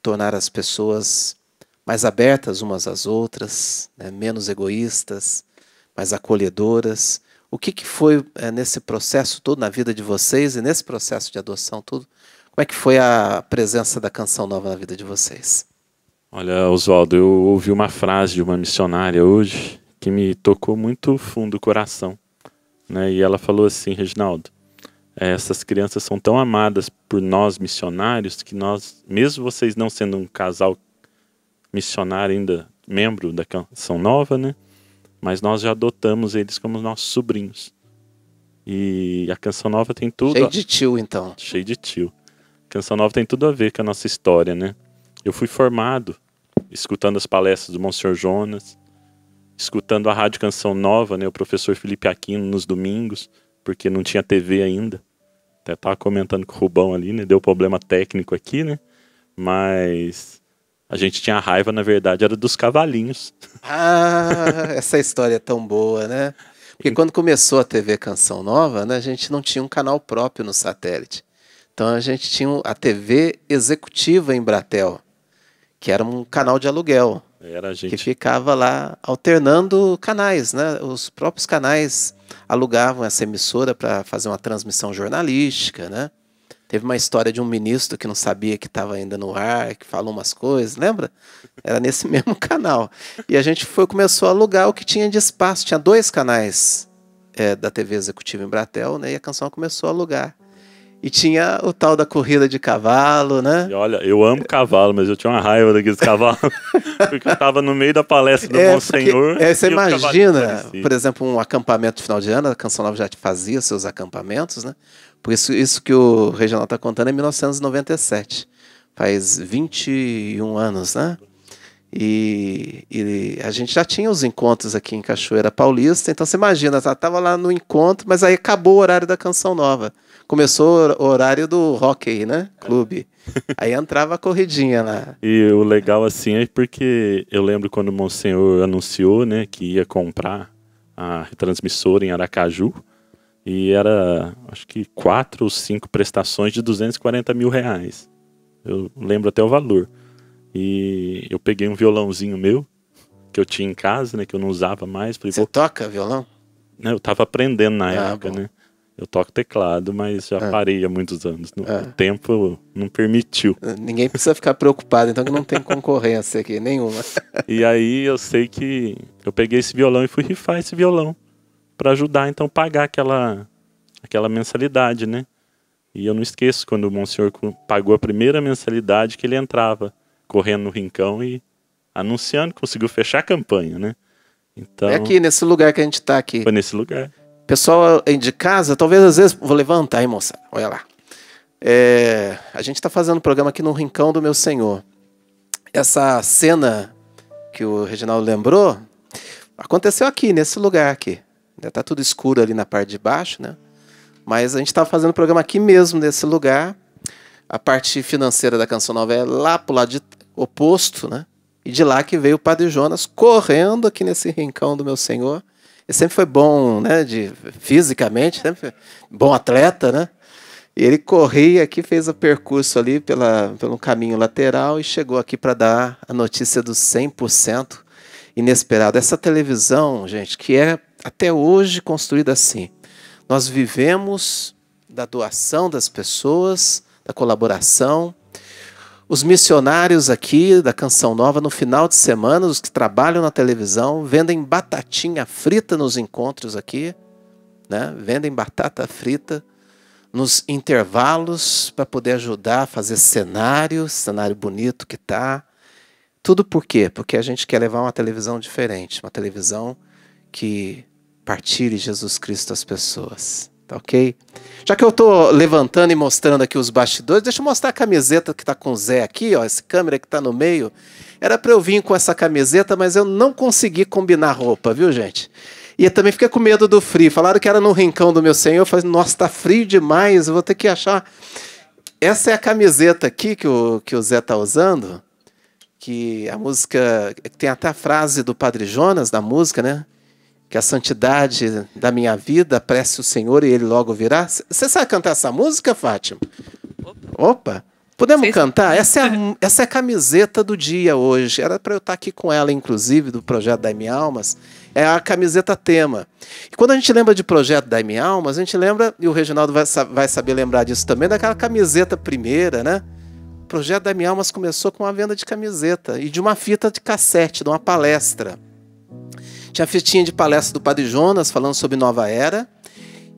tornar as pessoas mais abertas umas às outras, né? menos egoístas, mais acolhedoras. O que, que foi é, nesse processo todo na vida de vocês e nesse processo de adoção tudo? Como é que foi a presença da canção nova na vida de vocês? Olha, Oswaldo, eu ouvi uma frase de uma missionária hoje que me tocou muito fundo o coração. Né? E ela falou assim, Reginaldo, essas crianças são tão amadas por nós missionários que nós, mesmo vocês não sendo um casal missionário ainda, membro da Canção Nova, né? mas nós já adotamos eles como nossos sobrinhos. E a Canção Nova tem tudo. Cheio de tio, então. Cheio de tio. A Canção Nova tem tudo a ver com a nossa história, né? Eu fui formado escutando as palestras do Monsenhor Jonas, escutando a Rádio Canção Nova, né? O professor Felipe Aquino nos domingos, porque não tinha TV ainda. Até tava comentando com o Rubão ali, né? Deu problema técnico aqui, né? Mas a gente tinha raiva, na verdade, era dos cavalinhos. Ah, essa história é tão boa, né? Porque quando começou a TV Canção Nova, né, a gente não tinha um canal próprio no satélite. Então a gente tinha a TV executiva em Bratel, que era um canal de aluguel. Era gente... Que ficava lá alternando canais, né? Os próprios canais alugavam essa emissora para fazer uma transmissão jornalística, né? Teve uma história de um ministro que não sabia que estava ainda no ar, que falou umas coisas, lembra? Era nesse mesmo canal. E a gente foi começou a alugar o que tinha de espaço. Tinha dois canais é, da TV Executiva em Bratel, né? E a canção começou a alugar. E tinha o tal da corrida de cavalo, né? E olha, eu amo cavalo, mas eu tinha uma raiva daqueles cavalos. porque eu estava no meio da palestra do é, Monsenhor. Porque, é, você imagina, por exemplo, um acampamento de final de ano, a Canção Nova já fazia seus acampamentos, né? Por isso, isso que o Regional está contando é 1997. Faz 21 anos, né? E, e, a gente já tinha os encontros aqui em Cachoeira Paulista, então você imagina, estava lá no encontro, mas aí acabou o horário da canção nova. Começou o horário do hockey, né? Clube. Aí entrava a corridinha lá. E o legal assim é porque eu lembro quando o Monsenhor anunciou, né, que ia comprar a retransmissora em Aracaju. E era, acho que, quatro ou cinco prestações de 240 mil reais. Eu lembro até o valor. E eu peguei um violãozinho meu, que eu tinha em casa, né? Que eu não usava mais. Falei, Você toca violão? Não, eu tava aprendendo na ah, época, bom. né? Eu toco teclado, mas já ah. parei há muitos anos. Ah. O tempo não permitiu. Ninguém precisa ficar preocupado, então que não tem concorrência aqui, nenhuma. e aí eu sei que eu peguei esse violão e fui rifar esse violão para ajudar então pagar aquela aquela mensalidade, né? E eu não esqueço quando o Monsenhor pagou a primeira mensalidade que ele entrava correndo no rincão e anunciando, conseguiu fechar a campanha, né? Então, É aqui, nesse lugar que a gente está aqui. foi nesse lugar. Pessoal aí de casa, talvez às vezes. Vou levantar, hein, moça? Olha lá. É, a gente está fazendo um programa aqui no Rincão do Meu Senhor. Essa cena que o Reginaldo lembrou aconteceu aqui, nesse lugar aqui. Ainda tá tudo escuro ali na parte de baixo, né? Mas a gente estava fazendo o programa aqui mesmo, nesse lugar. A parte financeira da Canção Nova é lá pro lado de- oposto, né? E de lá que veio o Padre Jonas correndo aqui nesse rincão do meu Senhor. Ele sempre foi bom, né? De, fisicamente, sempre foi bom atleta, né? E ele corria aqui, fez o percurso ali pela, pelo caminho lateral e chegou aqui para dar a notícia do 100% inesperado. Essa televisão, gente, que é até hoje construída assim. Nós vivemos da doação das pessoas, da colaboração. Os missionários aqui da Canção Nova, no final de semana, os que trabalham na televisão, vendem batatinha frita nos encontros aqui, né? vendem batata frita nos intervalos para poder ajudar a fazer cenário, cenário bonito que tá. Tudo por quê? Porque a gente quer levar uma televisão diferente, uma televisão que partilhe Jesus Cristo às pessoas. Tá ok? Já que eu estou levantando e mostrando aqui os bastidores, deixa eu mostrar a camiseta que está com o Zé aqui, ó, essa câmera que está no meio. Era para eu vir com essa camiseta, mas eu não consegui combinar roupa, viu, gente? E eu também fiquei com medo do frio. Falaram que era no rincão do meu senhor. Eu falei, nossa, tá frio demais, eu vou ter que achar. Essa é a camiseta aqui que o, que o Zé tá usando, que a música. Tem até a frase do Padre Jonas na música, né? Que a santidade da minha vida apresse o Senhor e ele logo virá. Você sabe cantar essa música, Fátima? Opa! Podemos Vocês- cantar? Essa é, a, essa é a camiseta do dia hoje. Era para eu estar aqui com ela, inclusive, do projeto Daime Almas. É a camiseta tema. E quando a gente lembra de projeto Daime Almas, a gente lembra, e o Reginaldo vai, vai saber lembrar disso também, daquela camiseta primeira, né? O projeto Daime Almas começou com uma venda de camiseta e de uma fita de cassete, de uma palestra. Tinha a fitinha de palestra do Padre Jonas falando sobre Nova Era.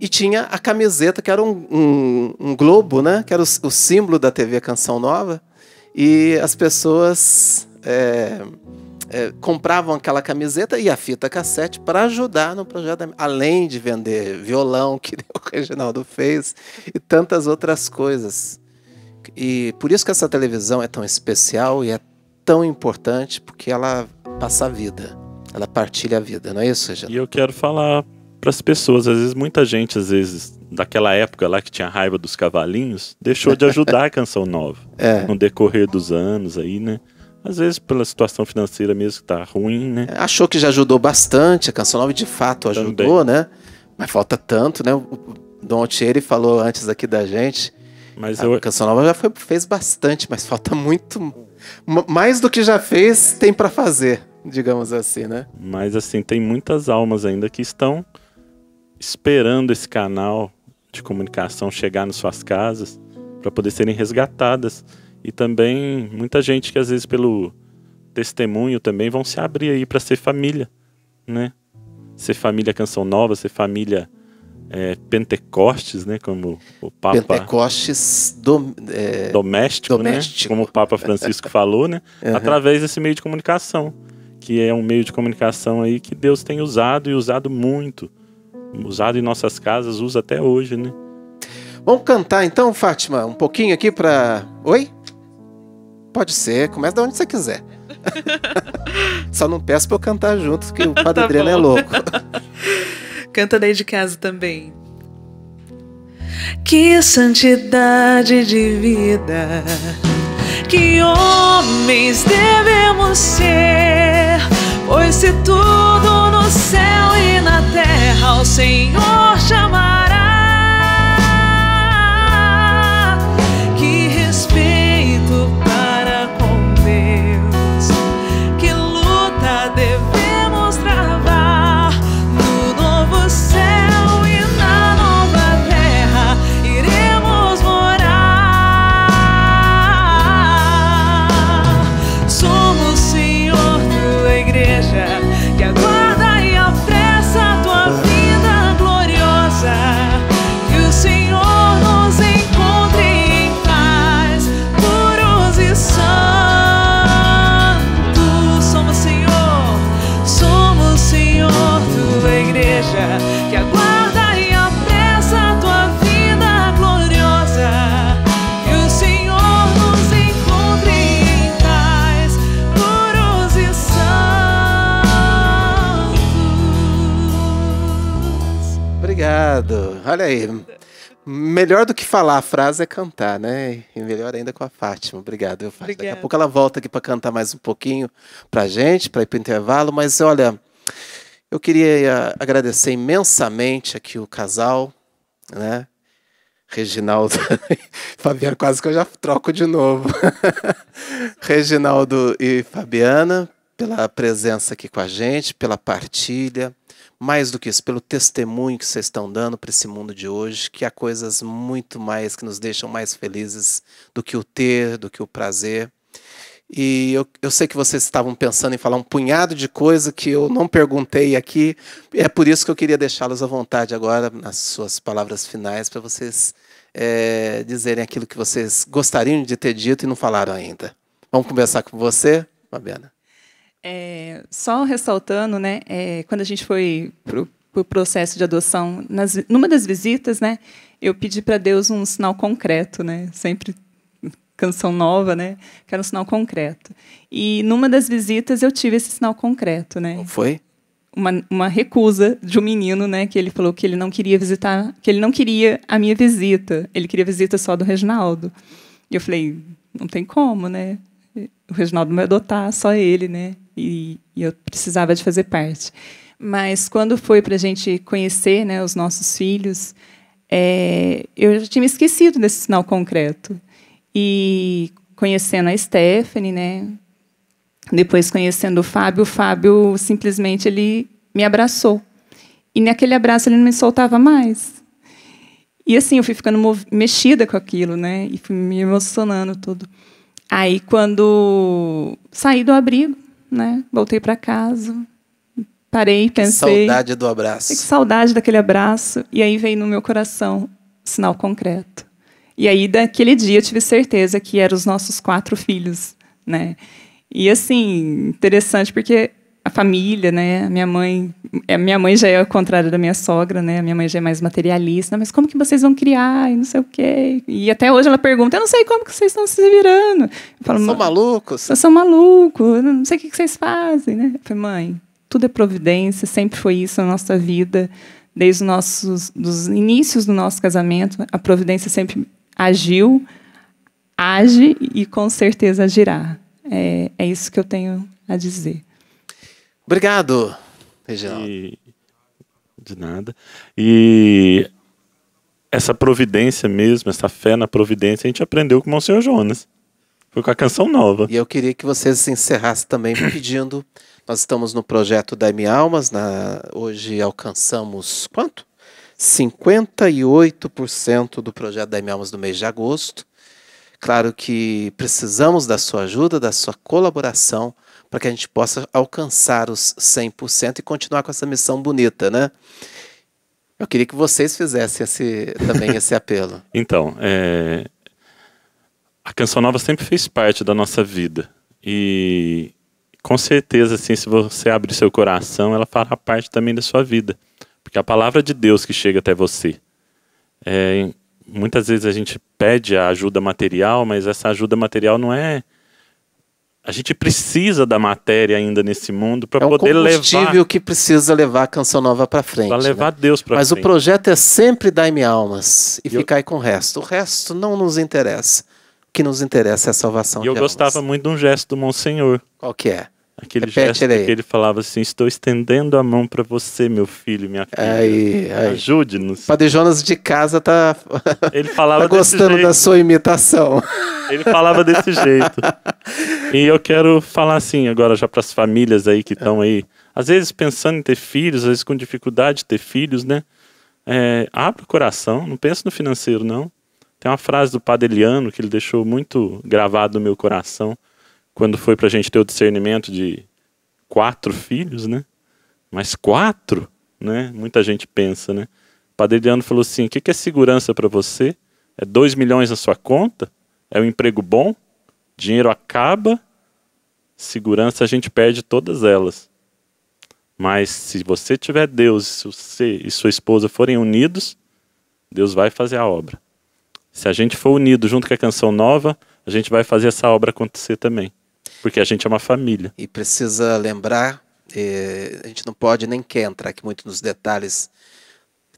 E tinha a camiseta, que era um, um- um globo, né? Que era o, o símbolo da TV Canção Nova. E as pessoas é, é, compravam aquela camiseta e a fita cassete para ajudar no projeto. Além de vender violão, que o Reginaldo fez, e tantas outras coisas. E por isso que essa televisão é tão especial e é tão importante, porque ela passa a vida. Ela partilha a vida, não é isso, Reginaldo? E eu quero falar para as pessoas, às vezes muita gente, às vezes daquela época lá que tinha raiva dos cavalinhos, deixou de ajudar a Canção Nova É. no decorrer dos anos aí, né? Às vezes pela situação financeira mesmo que tá ruim, né? Achou que já ajudou bastante, a Canção Nova de fato ajudou, né? Mas falta tanto, né? O Dom Altieri falou antes aqui da gente. Mas A eu, Canção Nova já foi, fez bastante, mas falta muito. Mais do que já fez, tem para fazer, digamos assim, né? Mas assim, tem muitas almas ainda que estão esperando esse canal de comunicação chegar nas suas casas para poder serem resgatadas. E também muita gente que às vezes pelo testemunho também vão se abrir aí para ser família, né? Ser família Canção Nova, ser família é, Pentecostes, né? Como o Papa Pentecostes do, é, doméstico, Doméstico. né? Como o Papa Francisco falou, né? Uhum. Através desse meio de comunicação, que é um meio de comunicação aí que Deus tem usado e usado muito, usado em nossas casas, usa até hoje, né? Vamos cantar então, Fátima, um pouquinho aqui para. Oi? Pode ser, começa de onde você quiser. Só não peço pra eu cantar junto, que o Padre Tá Adriano é louco. Canta daí de casa também. Que santidade de vida, que homens devemos ser, pois se tudo no céu e na terra o Senhor chamará, Olha aí. Melhor do que falar a frase é cantar, né? E melhor ainda com a Fátima. Obrigado, Fátima. Daqui a Obrigada. pouco ela volta aqui para cantar mais um pouquinho pra gente, para ir pro intervalo. Mas olha, eu queria eh, agradecer imensamente aqui o casal, né? Reginaldo. Fabiano, quase que eu já troco de novo. Reginaldo e Fabiana, pela presença aqui com a gente, pela partilha. Mais do que isso, pelo testemunho que vocês estão dando para esse mundo de hoje, que há coisas muito mais que nos deixam mais felizes do que o ter, do que o prazer. E eu, eu sei que vocês estavam pensando em falar um punhado de coisa que eu não perguntei aqui. É por isso que eu queria deixá-los à vontade agora, nas suas palavras finais, para vocês eh, dizerem aquilo que vocês gostariam de ter dito e não falaram ainda. Vamos conversar com você, Fabiana? É, só ressaltando, né, é, quando a gente foi para o processo de adoção, nas, numa das visitas, né, eu pedi para Deus um sinal concreto, né, sempre canção nova, né, que era um sinal concreto. E numa das visitas eu tive esse sinal concreto, né, Foi? uma, uma recusa de um menino, né, que ele falou que ele não queria visitar, que ele não queria a minha visita, ele queria a visita só do Reginaldo. E eu falei, não tem como, né? O Reginaldo vai adotar só ele, né? E, e eu precisava de fazer parte. Mas quando foi para a gente conhecer, né, os nossos filhos, é, eu já tinha esquecido desse sinal concreto. E conhecendo a Stephanie, né, depois conhecendo o Fábio, o Fábio simplesmente ele me abraçou. E naquele abraço ele não me soltava mais. E assim, eu fui ficando mexida com aquilo, né? E fui me emocionando tudo. Aí quando saí do abrigo, né? Voltei para casa, parei, pensei, Saudade do que abraço. saudade daquele abraço. E aí veio no meu coração sinal concreto. E aí daquele dia eu tive certeza que eram os nossos quatro filhos, né? E assim, interessante porque a família, né? A minha mãe, a minha mãe já é ao contrário da minha sogra, né? A minha mãe já é mais materialista, mas como que vocês vão criar e não sei o quê. E até hoje ela pergunta: "Eu não sei como que vocês estão se virando". Eu falo: São "Ma- malucos? vocês são malucos, eu não sei o que que vocês fazem, né? Eu falei, mãe, tudo é providência, sempre foi isso na nossa vida, desde os nossos dos inícios do nosso casamento, a providência sempre agiu, age e com certeza agirá. É, é isso que eu tenho a dizer. Obrigado, Reginaldo. E- de nada. E essa providência mesmo, essa fé na providência, a gente aprendeu com o Monsenhor Jonas. Foi com a canção nova. E eu queria que vocês encerrassem também pedindo. Nós estamos no projeto Daime Almas. Na, hoje alcançamos quanto? 58% do projeto Daime Almas do mês de agosto. Claro que precisamos da sua ajuda, da sua colaboração, para que a gente possa alcançar os 100% e continuar com essa missão bonita, né? Eu queria que vocês fizessem esse, também esse apelo. Então, é, a Canção Nova sempre fez parte da nossa vida. E com certeza, assim, se você abrir seu coração, ela fará parte também da sua vida. Porque a palavra de Deus que chega até você. É, muitas vezes a gente pede a ajuda material, mas essa ajuda material não é. A gente precisa da matéria ainda nesse mundo para É um poder combustível levar, que precisa levar a Canção Nova para frente. para né? levar Deus para Mas frente. o projeto é sempre dar-me almas e E ficar aí com o resto. O resto não nos interessa. O que nos interessa é a salvação E eu gostava muito de um gesto do Monsenhor. Qual que é? Aquele Repete gesto ele que ele falava assim: Estou estendendo a mão para você, meu filho, minha filha. Aí, aí. Ajude-nos. Padre Jonas de casa tá, Ele falava tá desse gostando jeito. da sua imitação. Ele falava desse jeito. E eu quero falar assim agora já para as famílias aí que estão aí, às vezes pensando em ter filhos, às vezes com dificuldade de ter filhos, né? É, abre o coração, não pensa no financeiro não. Tem uma frase do Padre Eliano que ele deixou muito gravado no meu coração quando foi para a gente ter o discernimento de quatro filhos, né? Mas quatro, né? Muita gente pensa, né? Padre Eliano falou assim: o que que é segurança para você? É dois milhões na sua conta? É um emprego bom? Dinheiro acaba? Segurança a gente perde todas elas. Mas se você tiver Deus, se você e sua esposa forem unidos, Deus vai fazer a obra. Se a gente for unido junto com a canção nova, a gente vai fazer essa obra acontecer também. Porque a gente é uma família. E precisa lembrar, eh, a gente não pode nem quer entrar aqui muito nos detalhes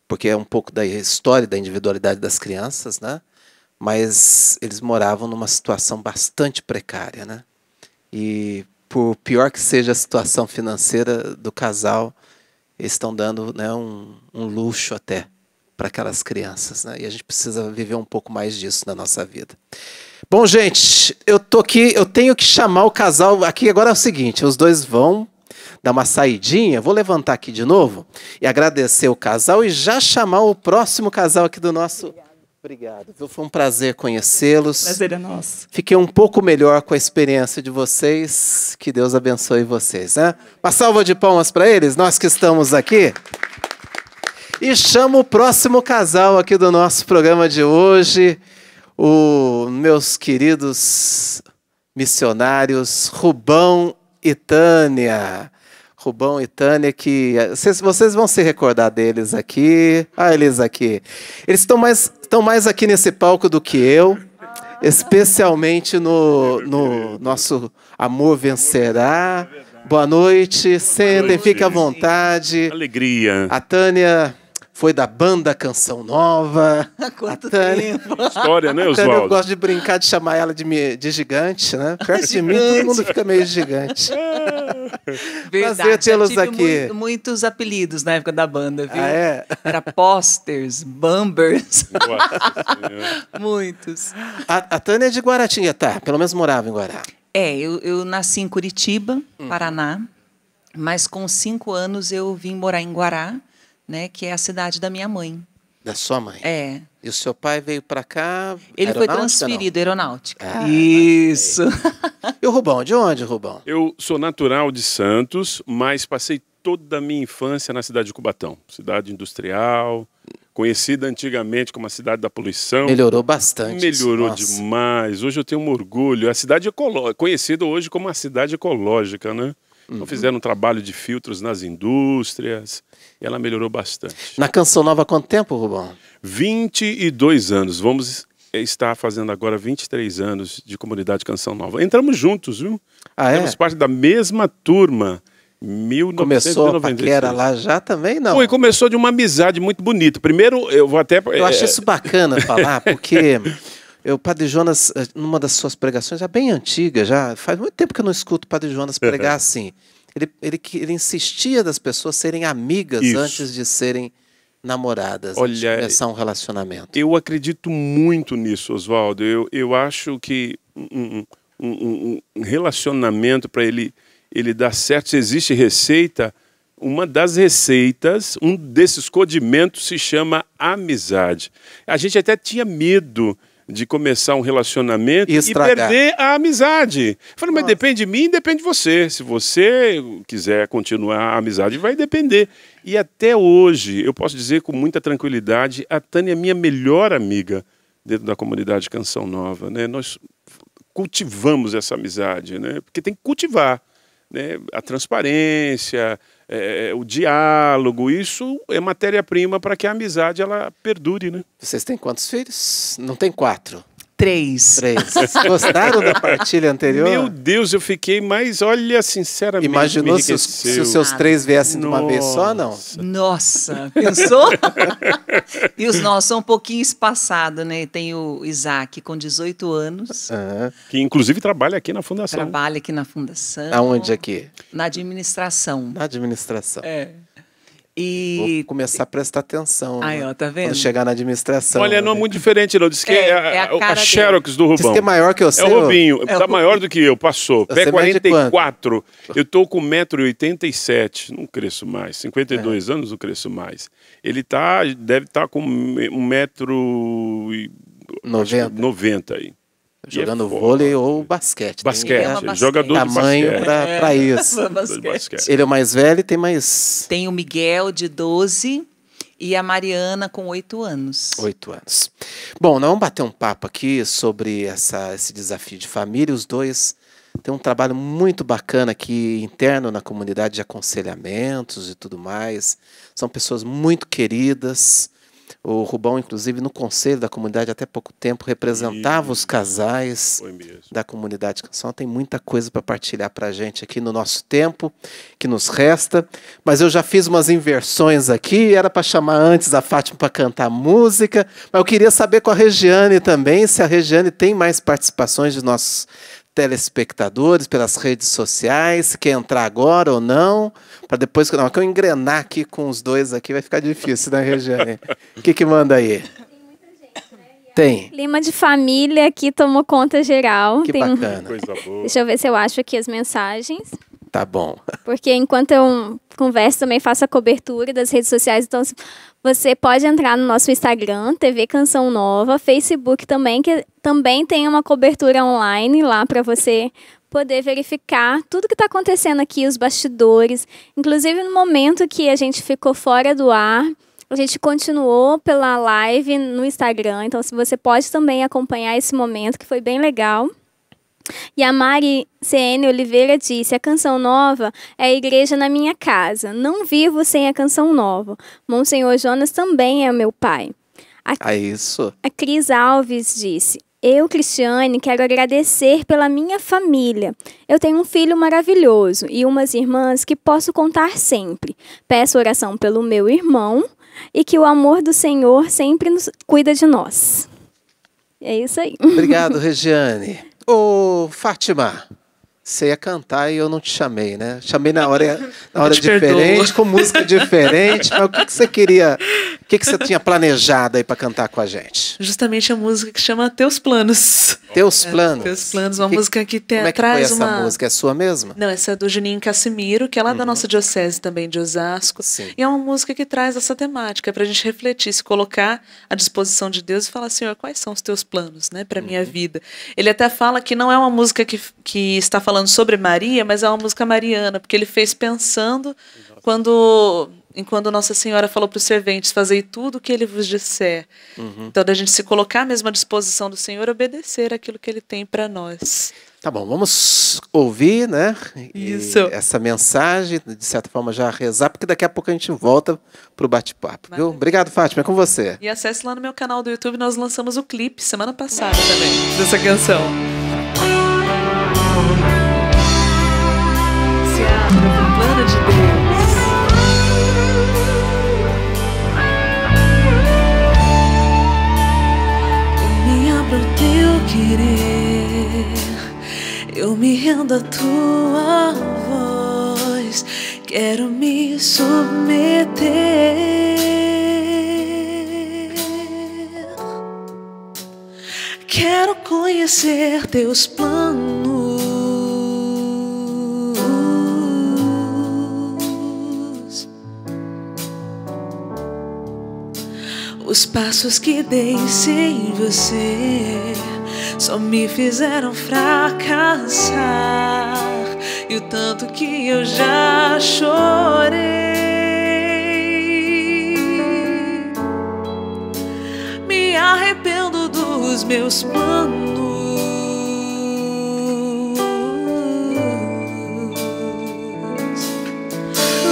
porque é um pouco da história da individualidade das crianças, né? Mas eles moravam numa situação bastante precária, né? E por pior que seja a situação financeira do casal, eles estão dando né, um, um luxo até para aquelas crianças, né? E a gente precisa viver um pouco mais disso na nossa vida. Bom, gente, eu tô aqui, eu tenho que chamar o casal aqui agora é o seguinte, os dois vão dar uma saidinha, vou levantar aqui de novo e agradecer o casal e já chamar o próximo casal aqui do nosso Obrigado. Foi um prazer conhecê-los. Prazer é nosso. Fiquei um pouco melhor com a experiência de vocês. Que Deus abençoe vocês. Né? Uma salva de palmas para eles, nós que estamos aqui. E chamo o próximo casal aqui do nosso programa de hoje, os meus queridos missionários Rubão e Tânia. Rubão e Tânia, que vocês, vocês vão se recordar deles aqui. Ah, eles aqui. Eles estão mais, estão mais aqui nesse palco do que eu, especialmente no, no nosso Amor Vencerá. Boa noite, sentem, fiquem à vontade. Alegria. A Tânia foi da banda Canção Nova. Quanto Tânia, tempo. História, né, Tânia, eu Oswaldo? gosto de brincar, de chamar ela de, de gigante, né? Perto de mim, todo mundo fica meio gigante. Verdade. Prazer tê-los aqui. muito- muitos apelidos na época da banda, viu? Ah, é? Era posters, bumbers, muitos. A, a Tânia é de Guaratinguetá, pelo menos morava em Guará. É, eu, eu nasci em Curitiba, Hum. Paraná, mas com cinco anos eu vim morar em Guará, né, que é a cidade da minha mãe. Da sua mãe. É. E o seu pai veio pra cá. Ele foi transferido, aeronáutica. Ah, Isso. não? E o Rubão? De onde, Rubão? Eu sou natural de Santos, mas passei toda a minha infância na cidade de Cubatão. Cidade industrial, conhecida antigamente como a cidade da poluição. Melhorou bastante. Melhorou nossa. demais. Hoje eu tenho um orgulho. A cidade ecológica, conhecida hoje como a cidade ecológica, né? Uhum. Então fizeram um trabalho de filtros nas indústrias ela melhorou bastante. Na Canção Nova há quanto tempo, Rubão? 22 anos. Vamos estar fazendo agora 23 anos de comunidade Canção Nova. Entramos juntos, viu? Ah, é? Temos parte da mesma turma. Começou a 1996. paquera lá já também? Não. Foi, começou de uma amizade muito bonita. Primeiro, eu vou até. Eu acho é, isso bacana falar, porque eu, Padre Jonas, eh, numa das suas pregações, já bem antiga, já faz muito tempo que eu não escuto o Padre Jonas pregar assim. Ele, ele, ele insistia das pessoas serem amigas Isso. antes de serem namoradas, antes de Olha, começar um relacionamento. Eu acredito muito nisso, Oswaldo. Eu, eu acho que um, um- um- um relacionamento, para ele, ele dar certo, se existe receita, uma das receitas, um desses condimentos se chama amizade. A gente até tinha medo de começar um relacionamento E e, perder a amizade. Eu falei, mas depende de mim, depende de você. Se você quiser continuar a amizade, vai depender. E até hoje, eu posso dizer com muita tranquilidade, a Tânia é minha melhor amiga dentro da comunidade Canção Nova. Né? Nós cultivamos essa amizade, né? porque tem que cultivar. Né? A transparência, é, o diálogo, isso é matéria-prima para que a amizade ela perdure. Né? Vocês têm quantos filhos? Não tem quatro. Três. Três. Gostaram da partilha anterior? Meu Deus, eu fiquei mais, olha, sinceramente, Imaginou se os, se os seus três viessem de uma vez só, não? Nossa. Nossa, pensou? e os nossos são um pouquinho espaçados, né? Tem o Isaac com 18 anos. Que inclusive trabalha aqui na fundação. trabalha aqui na fundação. Aonde aqui? Na administração. Na administração. É. Vou E. começar a prestar atenção. Aí, né? ó, tá vendo? Quando chegar na administração. Olha, não é né? muito diferente, não. Diz que É, é, a, é a a- a cara dele. Xerox do Diz Rubão. que é maior que eu É sei. o Rubinho, É o tá Rubinho. maior do que eu, passou. Pé mede 44. Eu tô com 1,87m, não cresço mais. 52 anos não cresço mais. Ele tá, deve estar com 1,90m 90. aí. Jogando E é foda. vôlei ou basquete. Tem Basquete, Ama basquete. jogador de Tamanho basquete. pra, pra isso. De basquete. Ele é o mais velho e tem mais Tem o Miguel, de 12, e a Mariana, com 8 anos. oito anos. Bom, nós vamos bater um papo aqui sobre essa, esse desafio de família. Os dois têm um trabalho muito bacana aqui interno na comunidade de aconselhamentos e tudo mais. São pessoas muito queridas. O Rubão, inclusive, no conselho da comunidade, até pouco tempo, representava os casais da comunidade canção. Tem muita coisa para partilhar para a gente aqui no nosso tempo que nos resta. Mas eu já fiz umas inversões aqui. Era para chamar antes a Fátima para cantar música. Mas eu queria saber com a Regiane também se a Regiane tem mais participações de nossos telespectadores pelas redes sociais, se quer entrar agora ou não, para depois não, que eu engrenar aqui com os dois aqui vai ficar difícil, né, Regiane? O que que manda aí? Tem. Clima de família que tomou conta geral. Que Tem um- bacana. Coisa boa. Deixa eu ver se eu acho aqui as mensagens. Tá bom. Porque enquanto eu converso, também faço a cobertura das redes sociais. Então, se- você pode entrar no nosso Instagram, TV Canção Nova, Facebook também, que também tem uma cobertura online lá para você poder verificar tudo que está acontecendo aqui, os bastidores. Inclusive, no momento que a gente ficou fora do ar, a gente continuou pela live no Instagram. Então, se você pode também acompanhar esse momento, que foi bem legal. E a Mari CN Oliveira disse: a canção nova é a igreja na minha casa. Não vivo sem a canção nova. Monsenhor Jonas também é meu pai. É isso. A Cris Alves disse: Eu, Cristiane, quero agradecer pela minha família. Eu tenho um filho maravilhoso e umas irmãs que posso contar sempre. Peço oração pelo meu irmão e que o amor do Senhor sempre nos cuida de nós. É isso aí. Obrigado, Regiane. Ô, Fátima, você ia cantar e eu não te chamei, né? Chamei na hora, na hora te diferente, com música diferente. Mas o que, que você queria, o que, que você tinha planejado aí para cantar com a gente? Justamente a música que chama Teus Planos. Teus planos. Teus Planos, uma Que- música que te, Como é que traz foi essa uma. música? É sua mesma? Não, essa é do Juninho Cassimiro, que é lá da nossa diocese também, de Osasco. Sim. E é uma música que traz essa temática, para a gente refletir, se colocar à disposição de Deus e falar, Senhor, quais são os teus planos né, para minha vida? Ele até fala que não é uma música que, que está falando sobre Maria, mas é uma música mariana, porque ele fez pensando quando, em quando Nossa Senhora falou para os serventes, fazei tudo o que ele vos disser. Então, da gente se colocar mesmo à disposição do Senhor, obedecer aquilo que ele tem para nós. Tá bom, vamos ouvir, né? e Isso. Essa mensagem, de certa forma, já rezar, porque daqui a pouco a gente volta pro bate-papo, viu? Obrigado, Fátima, é com você. E acesse lá no meu canal do YouTube, nós lançamos o clipe semana passada também, dessa canção. Plano de Deus. Eu me abro ao teu querer, eu me rendo à tua voz, quero me submeter. Quero conhecer teus planos. Os passos que dei sem você só me fizeram fracassar. E o tanto que eu já chorei. Me arrependo dos meus planos.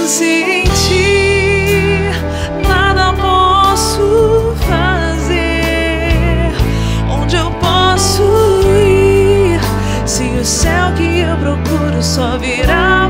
Sem procuro só virá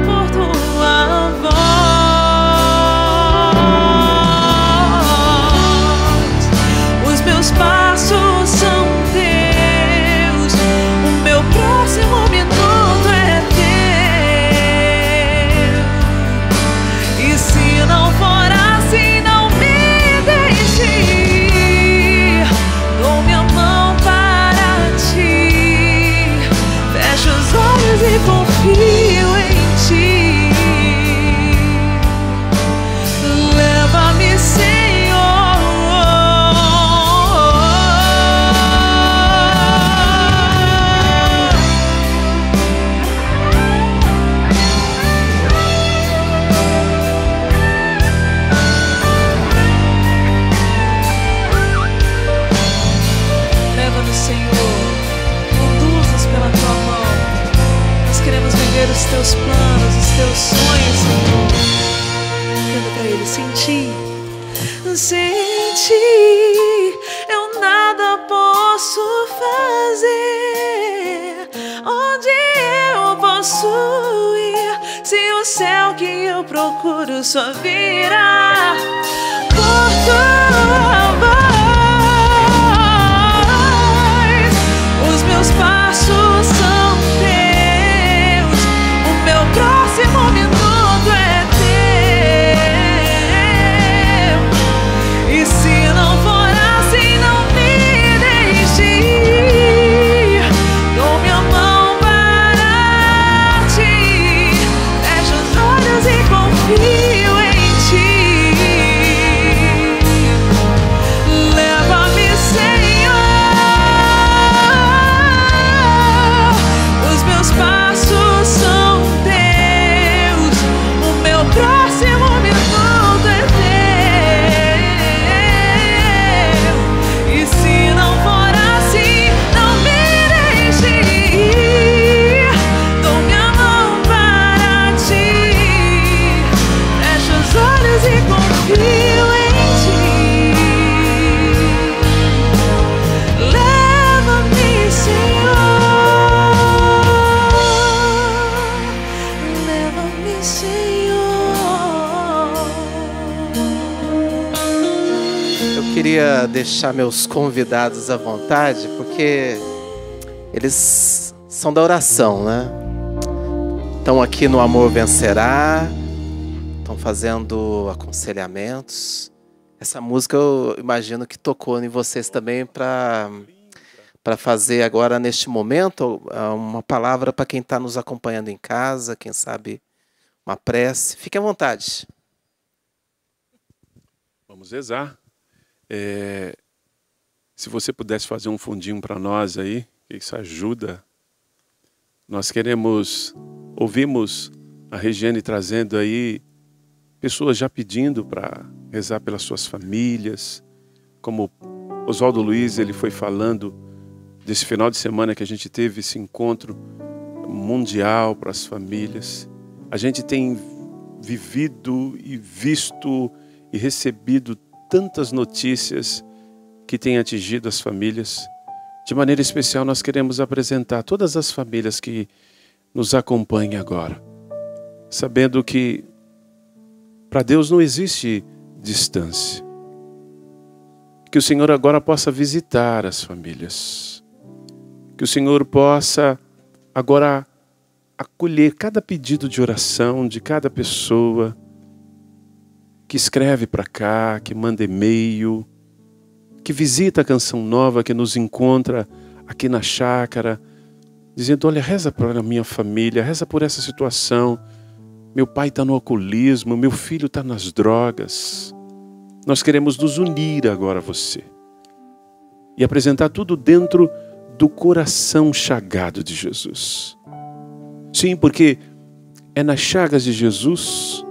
se o céu que eu procuro só virá deixar meus convidados à vontade, porque eles são da oração, né? Estão aqui no Amor Vencerá, estão fazendo aconselhamentos. Essa música eu imagino que tocou em vocês também para para fazer agora neste momento uma palavra para quem está nos acompanhando em casa, quem sabe uma prece. Fique à vontade. Vamos rezar. É, se você pudesse fazer um fundinho para nós aí, isso ajuda. Nós queremos, ouvimos a Regiane trazendo aí pessoas já pedindo para rezar pelas suas famílias, como Oswaldo Luiz ele foi falando desse final de semana que a gente teve esse encontro mundial para as famílias. A gente tem vivido e visto e recebido tantas notícias que têm atingido as famílias. De maneira especial, nós queremos apresentar todas as famílias que nos acompanham agora, sabendo que para Deus não existe distância. Que o Senhor agora possa visitar as famílias. Que o Senhor possa agora acolher cada pedido de oração de cada pessoa que escreve para cá, que manda e-mail, que visita a Canção Nova, que nos encontra aqui na chácara, dizendo: Olha, reza para minha família, reza por essa situação. Meu pai está no alcoolismo, meu filho está nas drogas. Nós queremos nos unir agora a você e apresentar tudo dentro do coração chagado de Jesus. Sim, porque é nas chagas de Jesus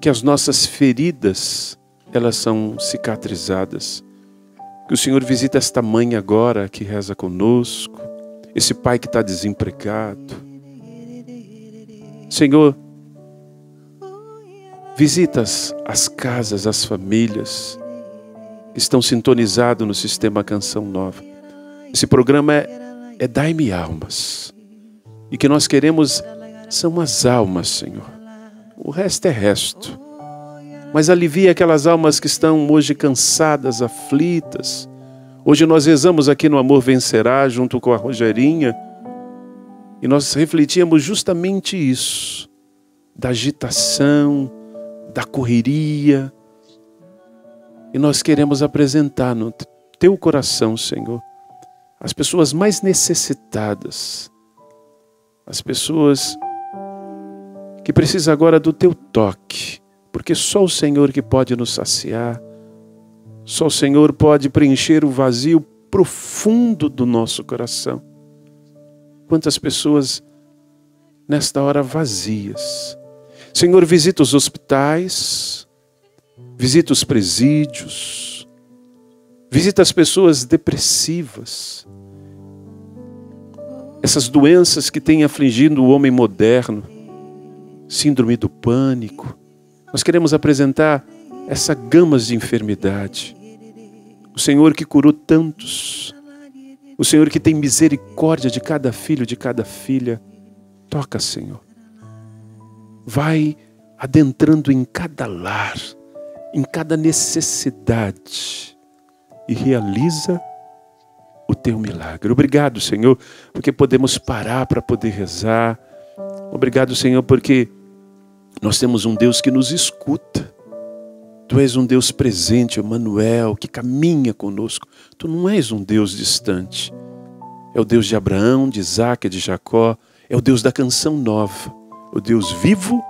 que as nossas feridas elas são cicatrizadas. Que o Senhor visita esta mãe agora que reza conosco, esse pai que está desempregado. Senhor, visita as, as casas, as famílias que estão sintonizados no sistema Canção Nova. Esse programa é, é Dai-me Almas. E que nós queremos são as almas, Senhor. O resto é resto. Mas alivia aquelas almas que estão hoje cansadas, aflitas. Hoje nós rezamos aqui no Amor Vencerá, junto com a Rogerinha, e nós refletíamos justamente isso, da agitação, da correria. E nós queremos apresentar no teu coração, Senhor, as pessoas mais necessitadas, as pessoas que precisam agora do teu toque, porque só o Senhor que pode nos saciar, só o Senhor pode preencher o vazio profundo do nosso coração. Quantas pessoas nesta hora vazias. Senhor, visita os hospitais, visita os presídios, visita as pessoas depressivas, essas doenças que têm afligido o homem moderno, síndrome do pânico. Nós queremos apresentar essa gamas de enfermidade. O Senhor que curou tantos. O Senhor que tem misericórdia de cada filho, de cada filha. Toca, Senhor. Vai adentrando em cada lar, em cada necessidade e realiza o teu milagre. Obrigado, Senhor, porque podemos parar para poder rezar. Obrigado, Senhor, porque nós temos um Deus que nos escuta. Tu és um Deus presente, Emmanuel, que caminha conosco. Tu não és um Deus distante. É o Deus de Abraão, de Isaac, de Jacó. É o Deus da canção nova. O Deus vivo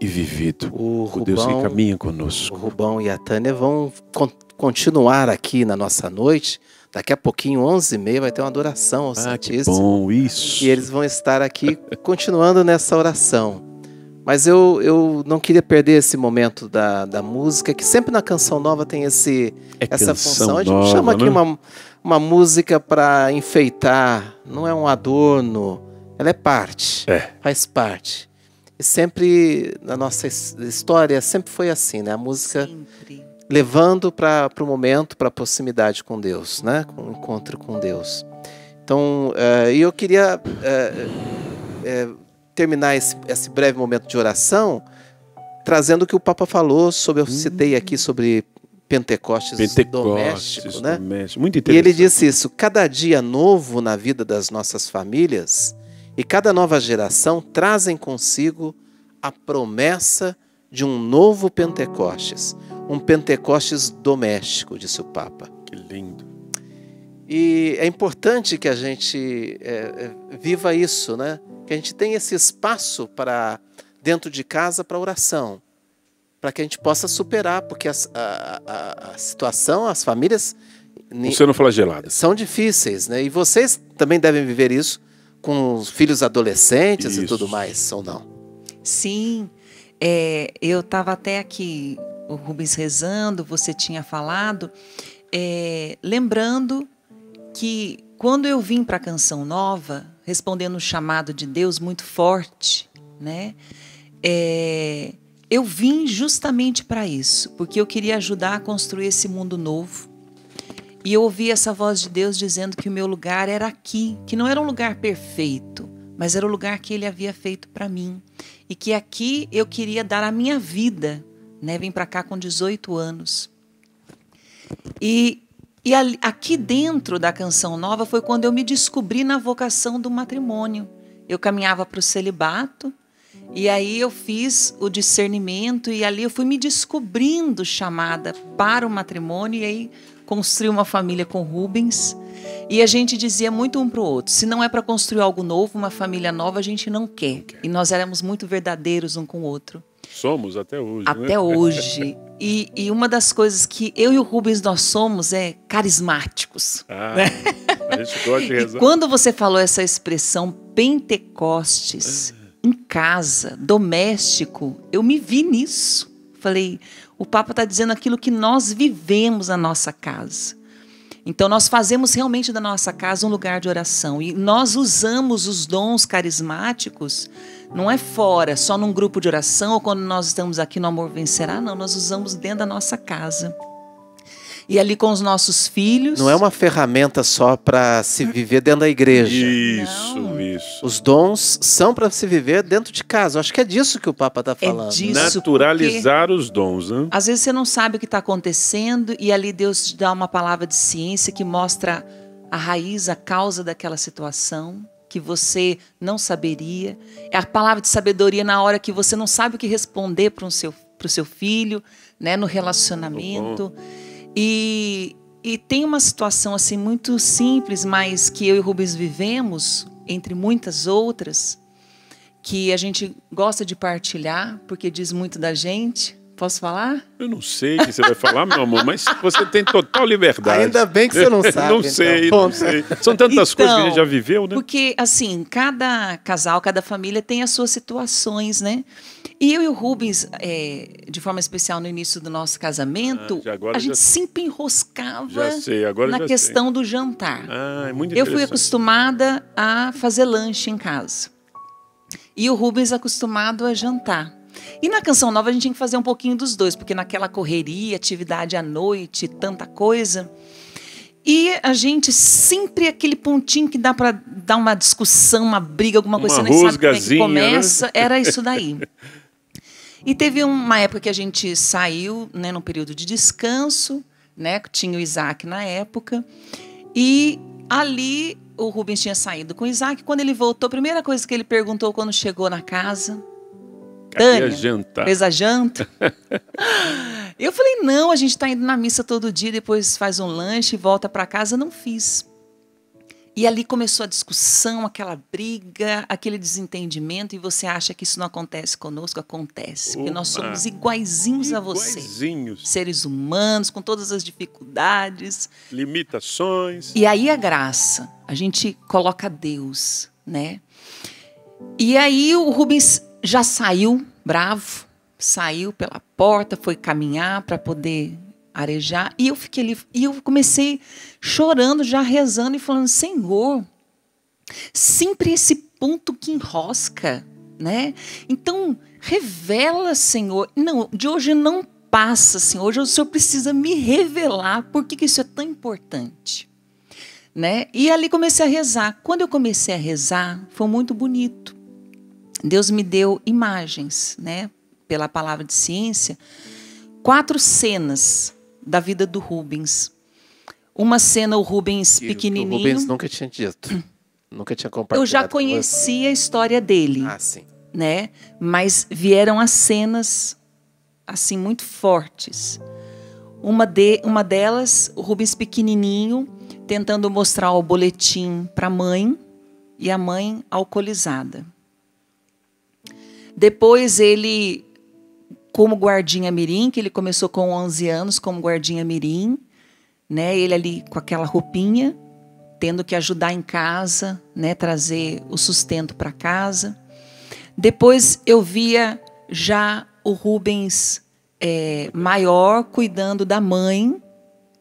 e vivido. O, O Deus que Rubão- caminha O conosco. Rubão e a Tânia vão con- continuar aqui na nossa noite. Daqui a pouquinho, 11h30, vai ter uma adoração ao Ah, que Santíssimo. bom, isso. E eles vão estar aqui continuando nessa oração. Mas eu, eu não queria perder esse momento da, da música, que sempre na Canção Nova tem esse, É essa função. A gente nova, chama aqui né? uma, uma música para enfeitar, não é um adorno, ela é parte, É. faz parte. E sempre, na nossa his- história, sempre foi assim, né? A música Sempre. levando para o momento, para a proximidade com Deus, né? Com o encontro com Deus. Então, eh, e eu queria eh, eh, terminar esse, esse breve momento de oração trazendo o que o Papa falou sobre, eu citei aqui sobre Pentecostes, Pentecostes, doméstico, né? doméstico. Muito E interessante. ele disse isso: cada dia novo na vida das nossas famílias e cada nova geração trazem consigo a promessa de um novo Pentecostes, um Pentecostes doméstico, disse o Papa. Que lindo. E é importante que a gente é, é, viva isso, né? Que a gente tenha esse espaço para dentro de casa para oração, para que a gente possa superar, porque as- a, a- a situação, as famílias ni- Você não flagelada. são difíceis, né? E vocês também devem viver isso com os filhos adolescentes e Isso. tudo mais, ou não? Sim, é, eu estava até aqui, o Rubens rezando, você tinha falado, é, lembrando que quando eu vim para a Canção Nova, respondendo um chamado de Deus muito forte, né? é, eu vim justamente para isso, porque eu queria ajudar a construir esse mundo novo. E eu ouvi essa voz de Deus dizendo que o meu lugar era aqui, que não era um lugar perfeito, mas era o lugar que Ele havia feito para mim. E que aqui eu queria dar a minha vida. Né? Vim para cá com 18 anos. E, e ali- aqui dentro da Canção Nova foi quando eu me descobri na vocação do matrimônio. Eu caminhava para o celibato, e aí eu fiz o discernimento, e ali eu fui me descobrindo chamada para o matrimônio, e aí construí uma família com Rubens. E a gente dizia muito um para o outro: se não é para construir algo novo, uma família nova, a gente não quer. E nós éramos muito verdadeiros um com o outro. Somos até hoje. né? Até hoje. E, e uma das coisas que eu e o Rubens nós somos é carismáticos. Ah, a gente gosta de E rezar. quando você falou essa expressão Pentecostes em casa, doméstico, eu me vi nisso. Falei, o Papa está dizendo aquilo que nós vivemos na nossa casa. Então nós fazemos realmente da nossa casa um lugar de oração e nós usamos os dons carismáticos não é fora, só num grupo de oração ou quando nós estamos aqui no Amor Vencerá, não, nós usamos dentro da nossa casa. E ali com os nossos filhos. Não é uma ferramenta só para se viver dentro da igreja. Isso, Não. isso. Os dons são para se viver dentro de casa. Eu acho que é disso que o Papa está falando. disso. Naturalizar os dons, né? Às vezes você não sabe o que está acontecendo e ali Deus te dá uma palavra de ciência que mostra a raiz, a causa daquela situação que você não saberia. É a palavra de sabedoria na hora que você não sabe o que responder para o seu, pro seu filho, né, no relacionamento. E, e tem uma situação assim muito simples, mas que eu e o Rubens vivemos, entre muitas outras, que a gente gosta de partilhar, porque diz muito da gente. Posso falar? Eu não sei o que você vai falar, meu amor, mas você tem total liberdade. Ainda bem que você não sabe, não então. sei, não Ponto. sei. São tantas coisas que a gente já viveu, né? Porque, assim, cada casal, cada família tem as suas situações, né? E eu e o Rubens, é, de forma especial no início do nosso casamento, Ah, a gente sei. sempre enroscava sei, na questão do jantar. Ah, é muito Eu fui acostumada a fazer lanche em casa. E o Rubens acostumado a jantar. E na canção nova a gente tinha que fazer um pouquinho dos dois, porque naquela correria, atividade à noite, tanta coisa. E a gente sempre aquele pontinho que dá para dar uma discussão, uma briga, alguma coisa, Uma você nem sabe como é que né? começa. Era isso daí. E teve uma época que a gente saiu, né, num período de descanso, né, tinha o Isaac na época, e ali o Rubens tinha saído com o Isaac. Quando ele voltou, a primeira coisa que ele perguntou quando chegou na casa, Cadê a Tânia, jantar? fez a janta? Eu falei, não, a gente está indo na missa todo dia, depois faz um lanche e volta para casa. Não fiz. E ali começou a discussão, aquela briga, aquele desentendimento, e você acha que isso não acontece conosco? Acontece, porque nós Opa. somos iguaizinhos a você. Iguaizinhos. Seres humanos, com todas as dificuldades. Limitações. E aí a graça, a gente coloca Deus, né? E aí o Rubens já saiu bravo, saiu pela porta, foi caminhar para poder arejar, e eu fiquei ali, e eu comecei chorando, já rezando e falando: Senhor, sempre esse ponto que enrosca, né? Então, revela, Senhor. Não, de hoje não passa, Senhor. Hoje o Senhor precisa me revelar por que, que isso é tão importante. Né? E ali comecei a rezar. Quando eu comecei a rezar, foi muito bonito. Deus me deu imagens, né? Pela palavra de ciência, quatro cenas da vida do Rubens. Uma cena, o Rubens E o pequenininho. Rubens nunca tinha dito. nunca tinha compartilhado. Eu já conhecia a história dele, Ah, sim. né? Mas vieram as cenas assim muito fortes. Uma de uma delas, o Rubens pequenininho tentando mostrar o boletim para a mãe e a mãe alcoolizada. Depois ele como guardinha mirim, que ele começou com 11 anos como guardinha mirim, né? Ele ali com aquela roupinha, tendo que ajudar em casa, né, trazer o sustento para casa. Depois eu via já o Rubens é, maior cuidando da mãe,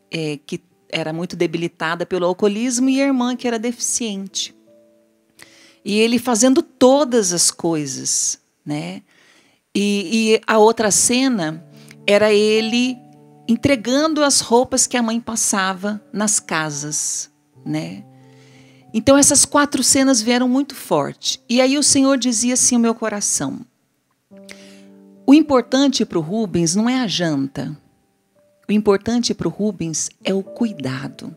é, que era muito debilitada pelo alcoolismo, e a irmã que era deficiente. E ele fazendo todas as coisas, né? E, e a outra cena era ele entregando as roupas que a mãe passava nas casas, né? Então essas quatro cenas vieram muito forte. E aí o Senhor dizia assim ao meu coração: o importante para o Rubens não é a janta. O importante para o Rubens é o cuidado.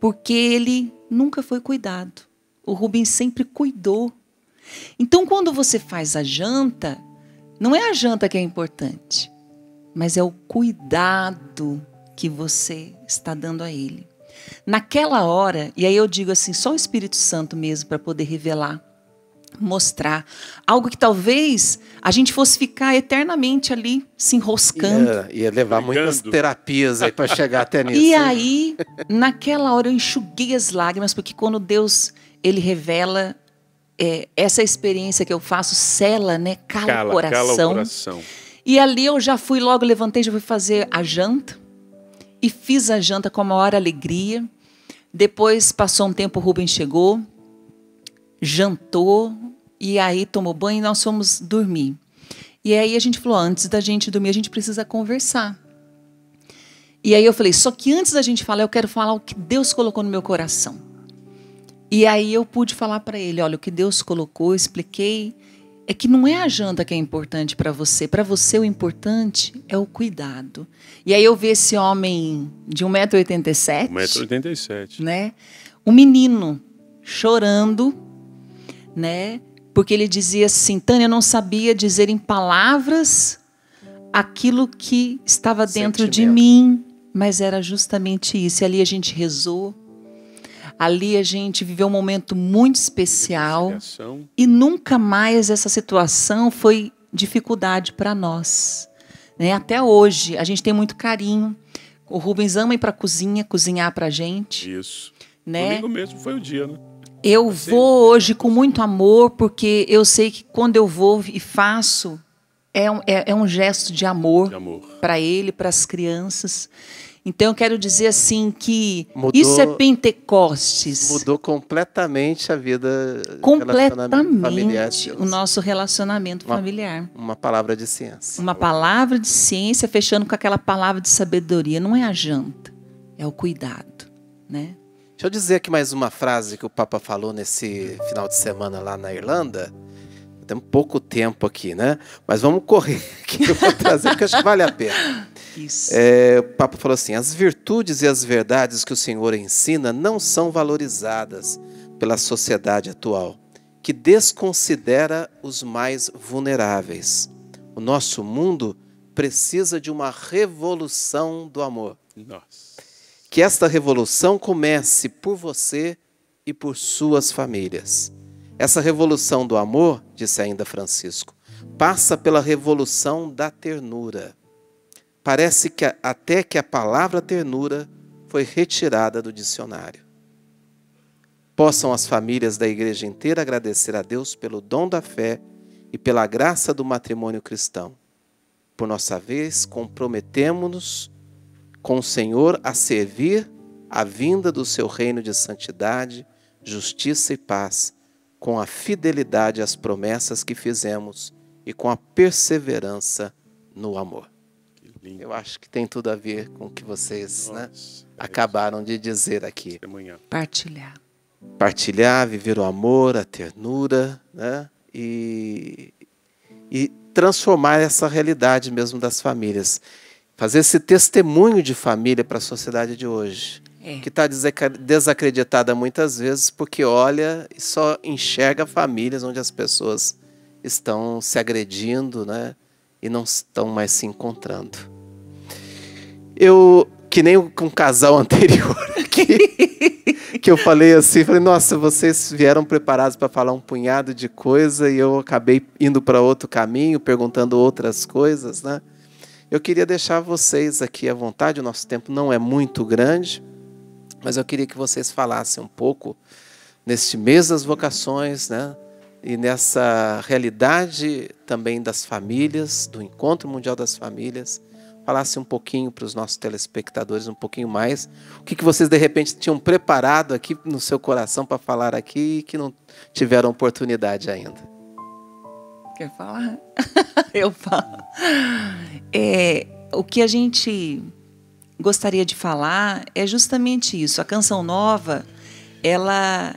Porque ele nunca foi cuidado. O Rubens sempre cuidou. Então, quando você faz a janta, não é a janta que é importante, mas é o cuidado que você está dando a ele. Naquela hora, e aí eu digo assim, só o Espírito Santo mesmo para poder revelar, mostrar algo que talvez a gente fosse ficar eternamente ali se enroscando. Ia, ia levar muitas terapias aí para chegar até nisso. E aí, naquela hora eu enxuguei as lágrimas, porque quando Deus ele revela é, essa experiência que eu faço, cela, né? Cala, Cala, o coração. cala o coração. E ali eu já fui, logo levantei, já fui fazer a janta. E fiz a janta com a maior alegria. Depois passou um tempo, o Rubens chegou, jantou, e aí tomou banho e nós fomos dormir. E aí a gente falou: antes da gente dormir, a gente precisa conversar. E aí eu falei: só que antes da gente falar, eu quero falar o que Deus colocou no meu coração. E aí eu pude falar para ele: olha, o que Deus colocou, eu expliquei é que não é a janta que é importante para você. Para você, o importante é o cuidado. E aí eu vi esse homem de 1,87m, 1,87m. né? Um menino chorando, né? Porque ele dizia assim: Tânia, eu não sabia dizer em palavras aquilo que estava dentro de Sentimento. mim, mas era justamente isso. E ali a gente rezou. Ali a gente viveu um momento muito especial. E nunca mais essa situação foi dificuldade para nós. Né? Até hoje, a gente tem muito carinho. O Rubens ama ir para a cozinha, cozinhar para a gente. Isso. Né? Domingo mesmo foi o dia, né? Eu vou hoje com muito amor, porque eu sei que quando eu vou e faço, é um, é, é um gesto de amor De amor. para ele, para as crianças. Então eu quero dizer assim que Mudou- isso é Pentecostes. Mudou completamente a vida familiar Completamente Deus. o nosso relacionamento Uma- familiar. Uma palavra de ciência. Uma palavra de ciência fechando com aquela palavra de sabedoria. Não é a janta, é o cuidado, né? Deixa eu dizer aqui mais uma frase que o Papa falou nesse final de semana lá na Irlanda. Temos pouco tempo aqui, né? Mas vamos correr aqui. Eu vou trazer porque acho que vale a pena. Isso. É, o Papa falou assim: as virtudes e as verdades que o Senhor ensina não são valorizadas pela sociedade atual, que desconsidera os mais vulneráveis. O nosso mundo precisa de uma revolução do amor. Nossa. Que esta revolução comece por você e por suas famílias. Essa revolução do amor, disse ainda Francisco, passa pela revolução da ternura. Parece que até que a palavra ternura foi retirada do dicionário. Possam as famílias da igreja inteira agradecer a Deus pelo dom da fé e pela graça do matrimônio cristão. Por nossa vez, comprometemos-nos com o Senhor a servir a vinda do seu reino de santidade, justiça e paz, com a fidelidade às promessas que fizemos e com a perseverança no amor. Lindo. Eu acho que tem tudo a ver com o que vocês né, Nossa. acabaram de dizer aqui. Testemunhar. Partilhar. Partilhar, viver o amor, a ternura, né? E, e transformar essa realidade mesmo das famílias. Fazer esse testemunho de família para a sociedade de hoje. É. que está desacreditada muitas vezes porque olha e só enxerga famílias onde as pessoas estão se agredindo, né? E não estão mais se encontrando. Eu, que nem com o casal anterior aqui, que eu falei assim, falei, nossa, vocês vieram preparados para falar um punhado de coisa e eu acabei indo para outro caminho, perguntando outras coisas, né? Eu queria deixar vocês aqui à vontade, o nosso tempo não é muito grande, mas eu queria que vocês falassem um pouco neste mês das vocações, né? E nessa realidade também das famílias, do Encontro Mundial das Famílias, falasse um pouquinho para os nossos telespectadores, um pouquinho mais, o que, que vocês de repente tinham preparado aqui no seu coração para falar aqui e que não tiveram oportunidade ainda. Quer falar? Eu falo. É, o que a gente gostaria de falar é justamente isso. A canção nova, ela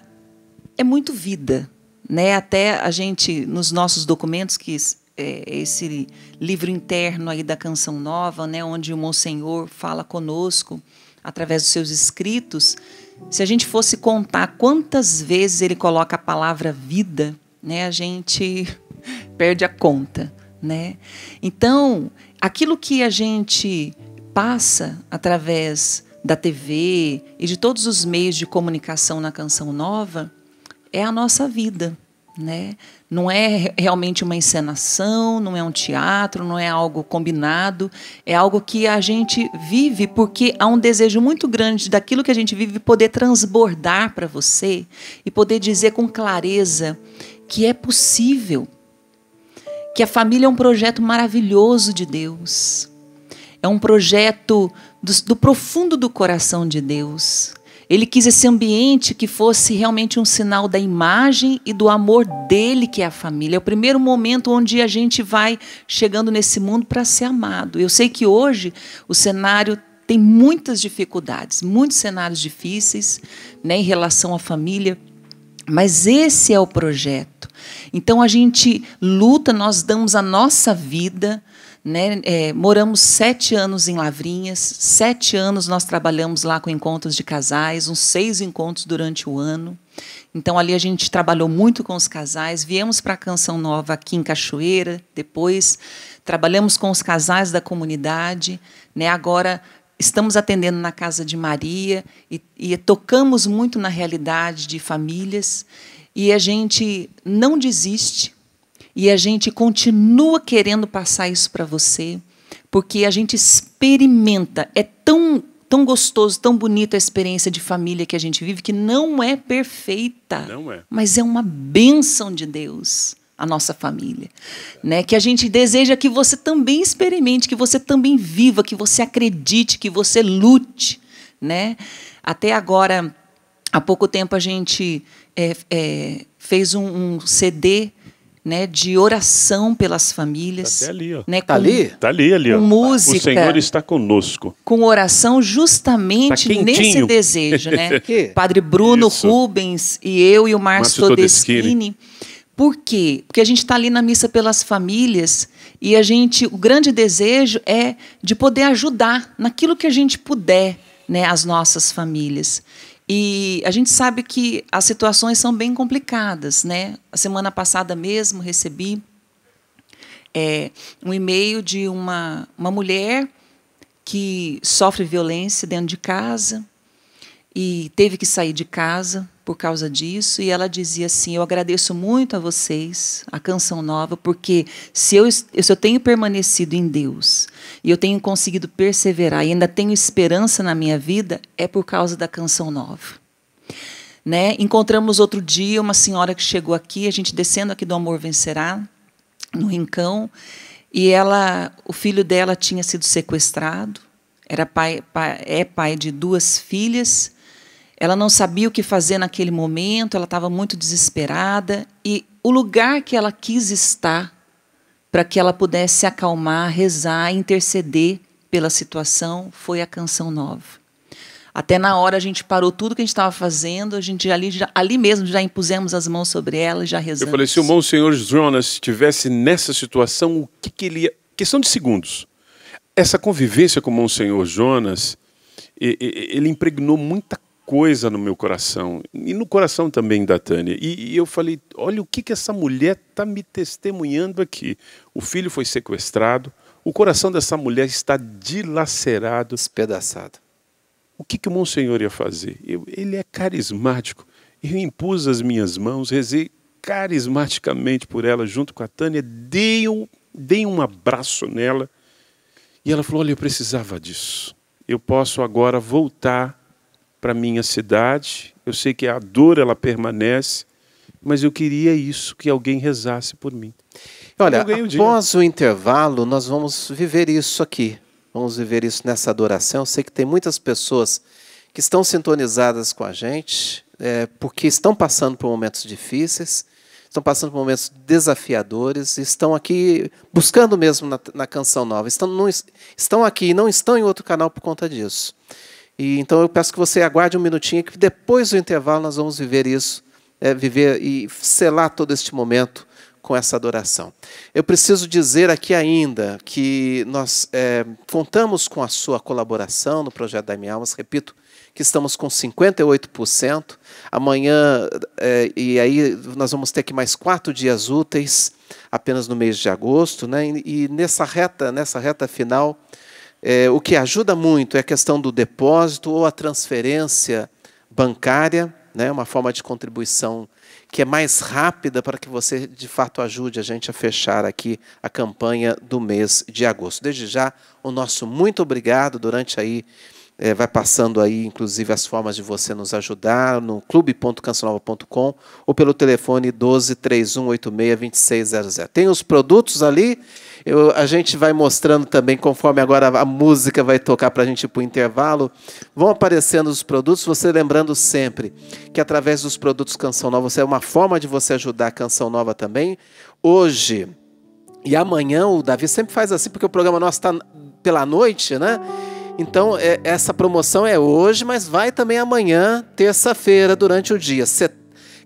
é muito vida, né? Até a gente nos nossos documentos que é, esse livro interno aí da canção nova, né, onde o Monsenhor fala conosco através dos seus escritos, se a gente fosse contar quantas vezes ele coloca a palavra vida, né, a gente perde a conta, né? Então, aquilo que a gente passa através da TV e de todos os meios de comunicação na Canção Nova é a nossa vida, né? Não é realmente uma encenação, não é um teatro, não é algo combinado, é algo que a gente vive porque há um desejo muito grande daquilo que a gente vive poder transbordar para você e poder dizer com clareza que é possível, que a família é um projeto maravilhoso de Deus, é um projeto do, do, profundo do coração de Deus. Ele quis esse ambiente que fosse realmente um sinal da imagem e do amor dele, que é a família. É o primeiro momento onde a gente vai chegando nesse mundo para ser amado. Eu sei que hoje o cenário tem muitas dificuldades, muitos cenários difíceis né, em relação à família, mas esse é o projeto. Então a gente luta, nós damos a nossa vida. Né? É, moramos sete anos em Lavrinhas, sete anos nós trabalhamos lá com encontros de casais, uns seis encontros durante o ano. Então ali a gente trabalhou muito com os casais, viemos para a Canção Nova aqui em Cachoeira, depois trabalhamos com os casais da comunidade, né? agora estamos atendendo na Casa de Maria e, e tocamos muito na realidade de famílias e a gente não desiste e a gente continua querendo passar isso para você, porque a gente experimenta, é tão tão gostoso, tão bonita a experiência de família que a gente vive que não é perfeita. Não é. Mas é uma bênção de Deus. a nossa família, né? Que a gente deseja que você também experimente, que você também viva, que você acredite, que você lute, né? Até agora, há pouco tempo a gente é, é, fez um, um CD né, de oração pelas famílias. Tá ali, ó. Né, Tá com- ali? Tá ali, ali, ó. Música. O Senhor está conosco. com oração justamente Tá nesse desejo, né? Padre Bruno Isso. Rubens e eu e o Márcio Márcio Todeschini. Todeschini. Por quê? Porque a gente está ali na missa pelas famílias e a gente, o grande desejo é de poder ajudar naquilo que a gente puder, né, as nossas famílias. E a gente sabe que as situações são bem complicadas, né? A semana passada mesmo recebi é, um e-mail de uma, uma mulher que sofre violência dentro de casa e teve que sair de casa por causa disso. E ela dizia assim: Eu agradeço muito a vocês, a Canção Nova, porque se eu, se eu tenho permanecido em Deus e eu tenho conseguido perseverar e ainda tenho esperança na minha vida, é por causa da Canção Nova. Né? Encontramos outro dia uma senhora que chegou aqui, a gente descendo aqui do Amor Vencerá, no Rincão, e ela, o filho dela tinha sido sequestrado, era pai, pai- é pai de duas filhas. Ela não sabia o que fazer naquele momento, ela estava muito desesperada e o lugar que ela quis estar para que ela pudesse se acalmar, rezar, interceder pela situação foi a canção nova. Até na hora a gente parou tudo que a gente estava fazendo, a gente ali, já- ali mesmo já impusemos as mãos sobre ela e já rezamos. Eu falei, se o Monsenhor Jonas estivesse nessa situação, o que, que ele ia. Questão de segundos. Essa convivência com o Monsenhor Jonas, ele impregnou muita coisa no meu coração. E no coração também da Tânia. E, e eu falei: olha o que, que essa mulher está me testemunhando aqui. O filho foi sequestrado, o coração dessa mulher está dilacerado. Despedaçado. O que, que o Monsenhor ia fazer? Eu- ele é carismático. Eu impus as minhas mãos, rezei carismaticamente por ela, junto com a Tânia, dei um, dei um abraço nela. E ela falou: Olha, eu precisava disso. Eu posso agora voltar para minha cidade. Eu sei que a dor ela permanece, mas eu queria isso, que alguém rezasse por mim. Olha, após o intervalo, nós vamos viver isso aqui. Vamos viver isso nessa adoração. Eu sei que tem muitas pessoas que estão sintonizadas com a gente, é, porque estão passando por momentos difíceis, estão passando por momentos desafiadores, estão aqui buscando mesmo na, na canção nova. Estão, não, es- estão aqui e não estão em outro canal por conta disso. E, então eu peço que você aguarde um minutinho, que depois do intervalo nós vamos viver isso, é, viver e selar todo este momento com essa adoração. Eu preciso dizer aqui ainda que nós é, contamos com a sua colaboração no projeto da Minha Almas, repito, que estamos com 58%. Amanhã, é, e aí nós vamos ter aqui mais quatro dias úteis, apenas no mês de agosto, né? e, e nessa reta, nessa reta final, é, o que ajuda muito é a questão do depósito ou a transferência bancária, né, uma forma de contribuição que é mais rápida para que você, de fato, ajude a gente a fechar aqui a campanha do mês de agosto. Desde já, o nosso muito obrigado durante aí é, vai passando aí, inclusive, as formas de você nos ajudar no clube.cancionova.com ou pelo telefone 12 3186 2600. Tem os produtos ali, eu- a gente vai mostrando também, conforme agora a música vai tocar para a gente ir para o intervalo, vão aparecendo os produtos, você lembrando sempre que através dos produtos Canção Nova, você é uma forma de você ajudar a Canção Nova também. Hoje, e amanhã o Davi sempre faz assim, porque o programa nosso está pela noite, né? Então, é- essa promoção é hoje, mas vai também amanhã, terça-feira, durante o dia. Set-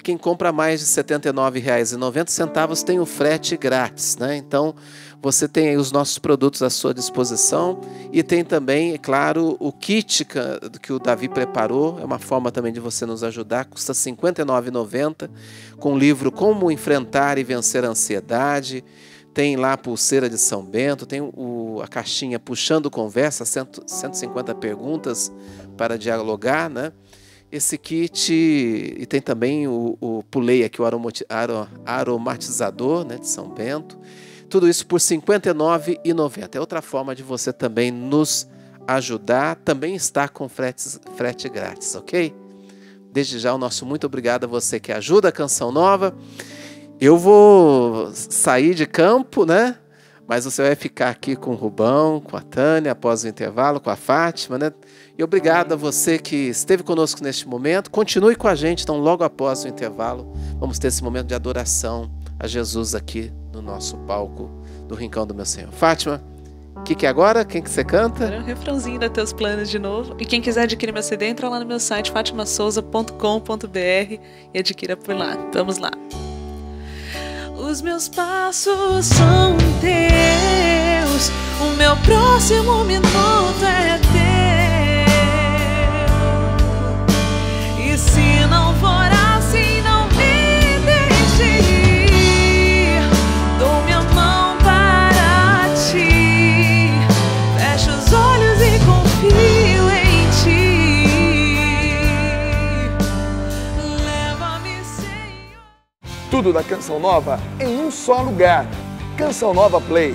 Quem compra mais de R$ 79,90 tem o frete grátis, né? Então, você tem os nossos produtos à sua disposição e tem também, é claro, o kit que o Davi preparou. É uma forma também de você nos ajudar. Custa R$ 59,90 com o livro Como Enfrentar e Vencer a Ansiedade. Tem lá a pulseira de São Bento, tem o- a caixinha Puxando Conversa, cento- 150 perguntas para dialogar, né? Esse kit, e tem também o, o Pulei aqui, o aromati- aro- aromatizador né, de São Bento. Tudo isso por R$ 59,90. É outra forma de você também nos ajudar. Também está com fretes, frete grátis, ok? Desde já, o nosso muito obrigado a você que ajuda a Canção Nova. Eu vou sair de campo, né? Mas você vai ficar aqui com o Rubão, com a Tânia, após o intervalo, com a Fátima, né? E obrigado a você que esteve conosco neste momento. Continue com a gente, então, logo após o intervalo, vamos ter esse momento de adoração a Jesus aqui no nosso palco do Rincão do Meu Senhor. Fátima, o que, que é agora? Quem que você canta? Agora é o refrãozinho da Teus Planos de novo. E quem quiser adquirir meu CD, entra lá no meu site fatimasouza.com.br e adquira por lá. Vamos lá. Os meus passos são teus, o meu próximo minuto é teu. Tudo da Canção Nova em um só lugar. Canção Nova Play.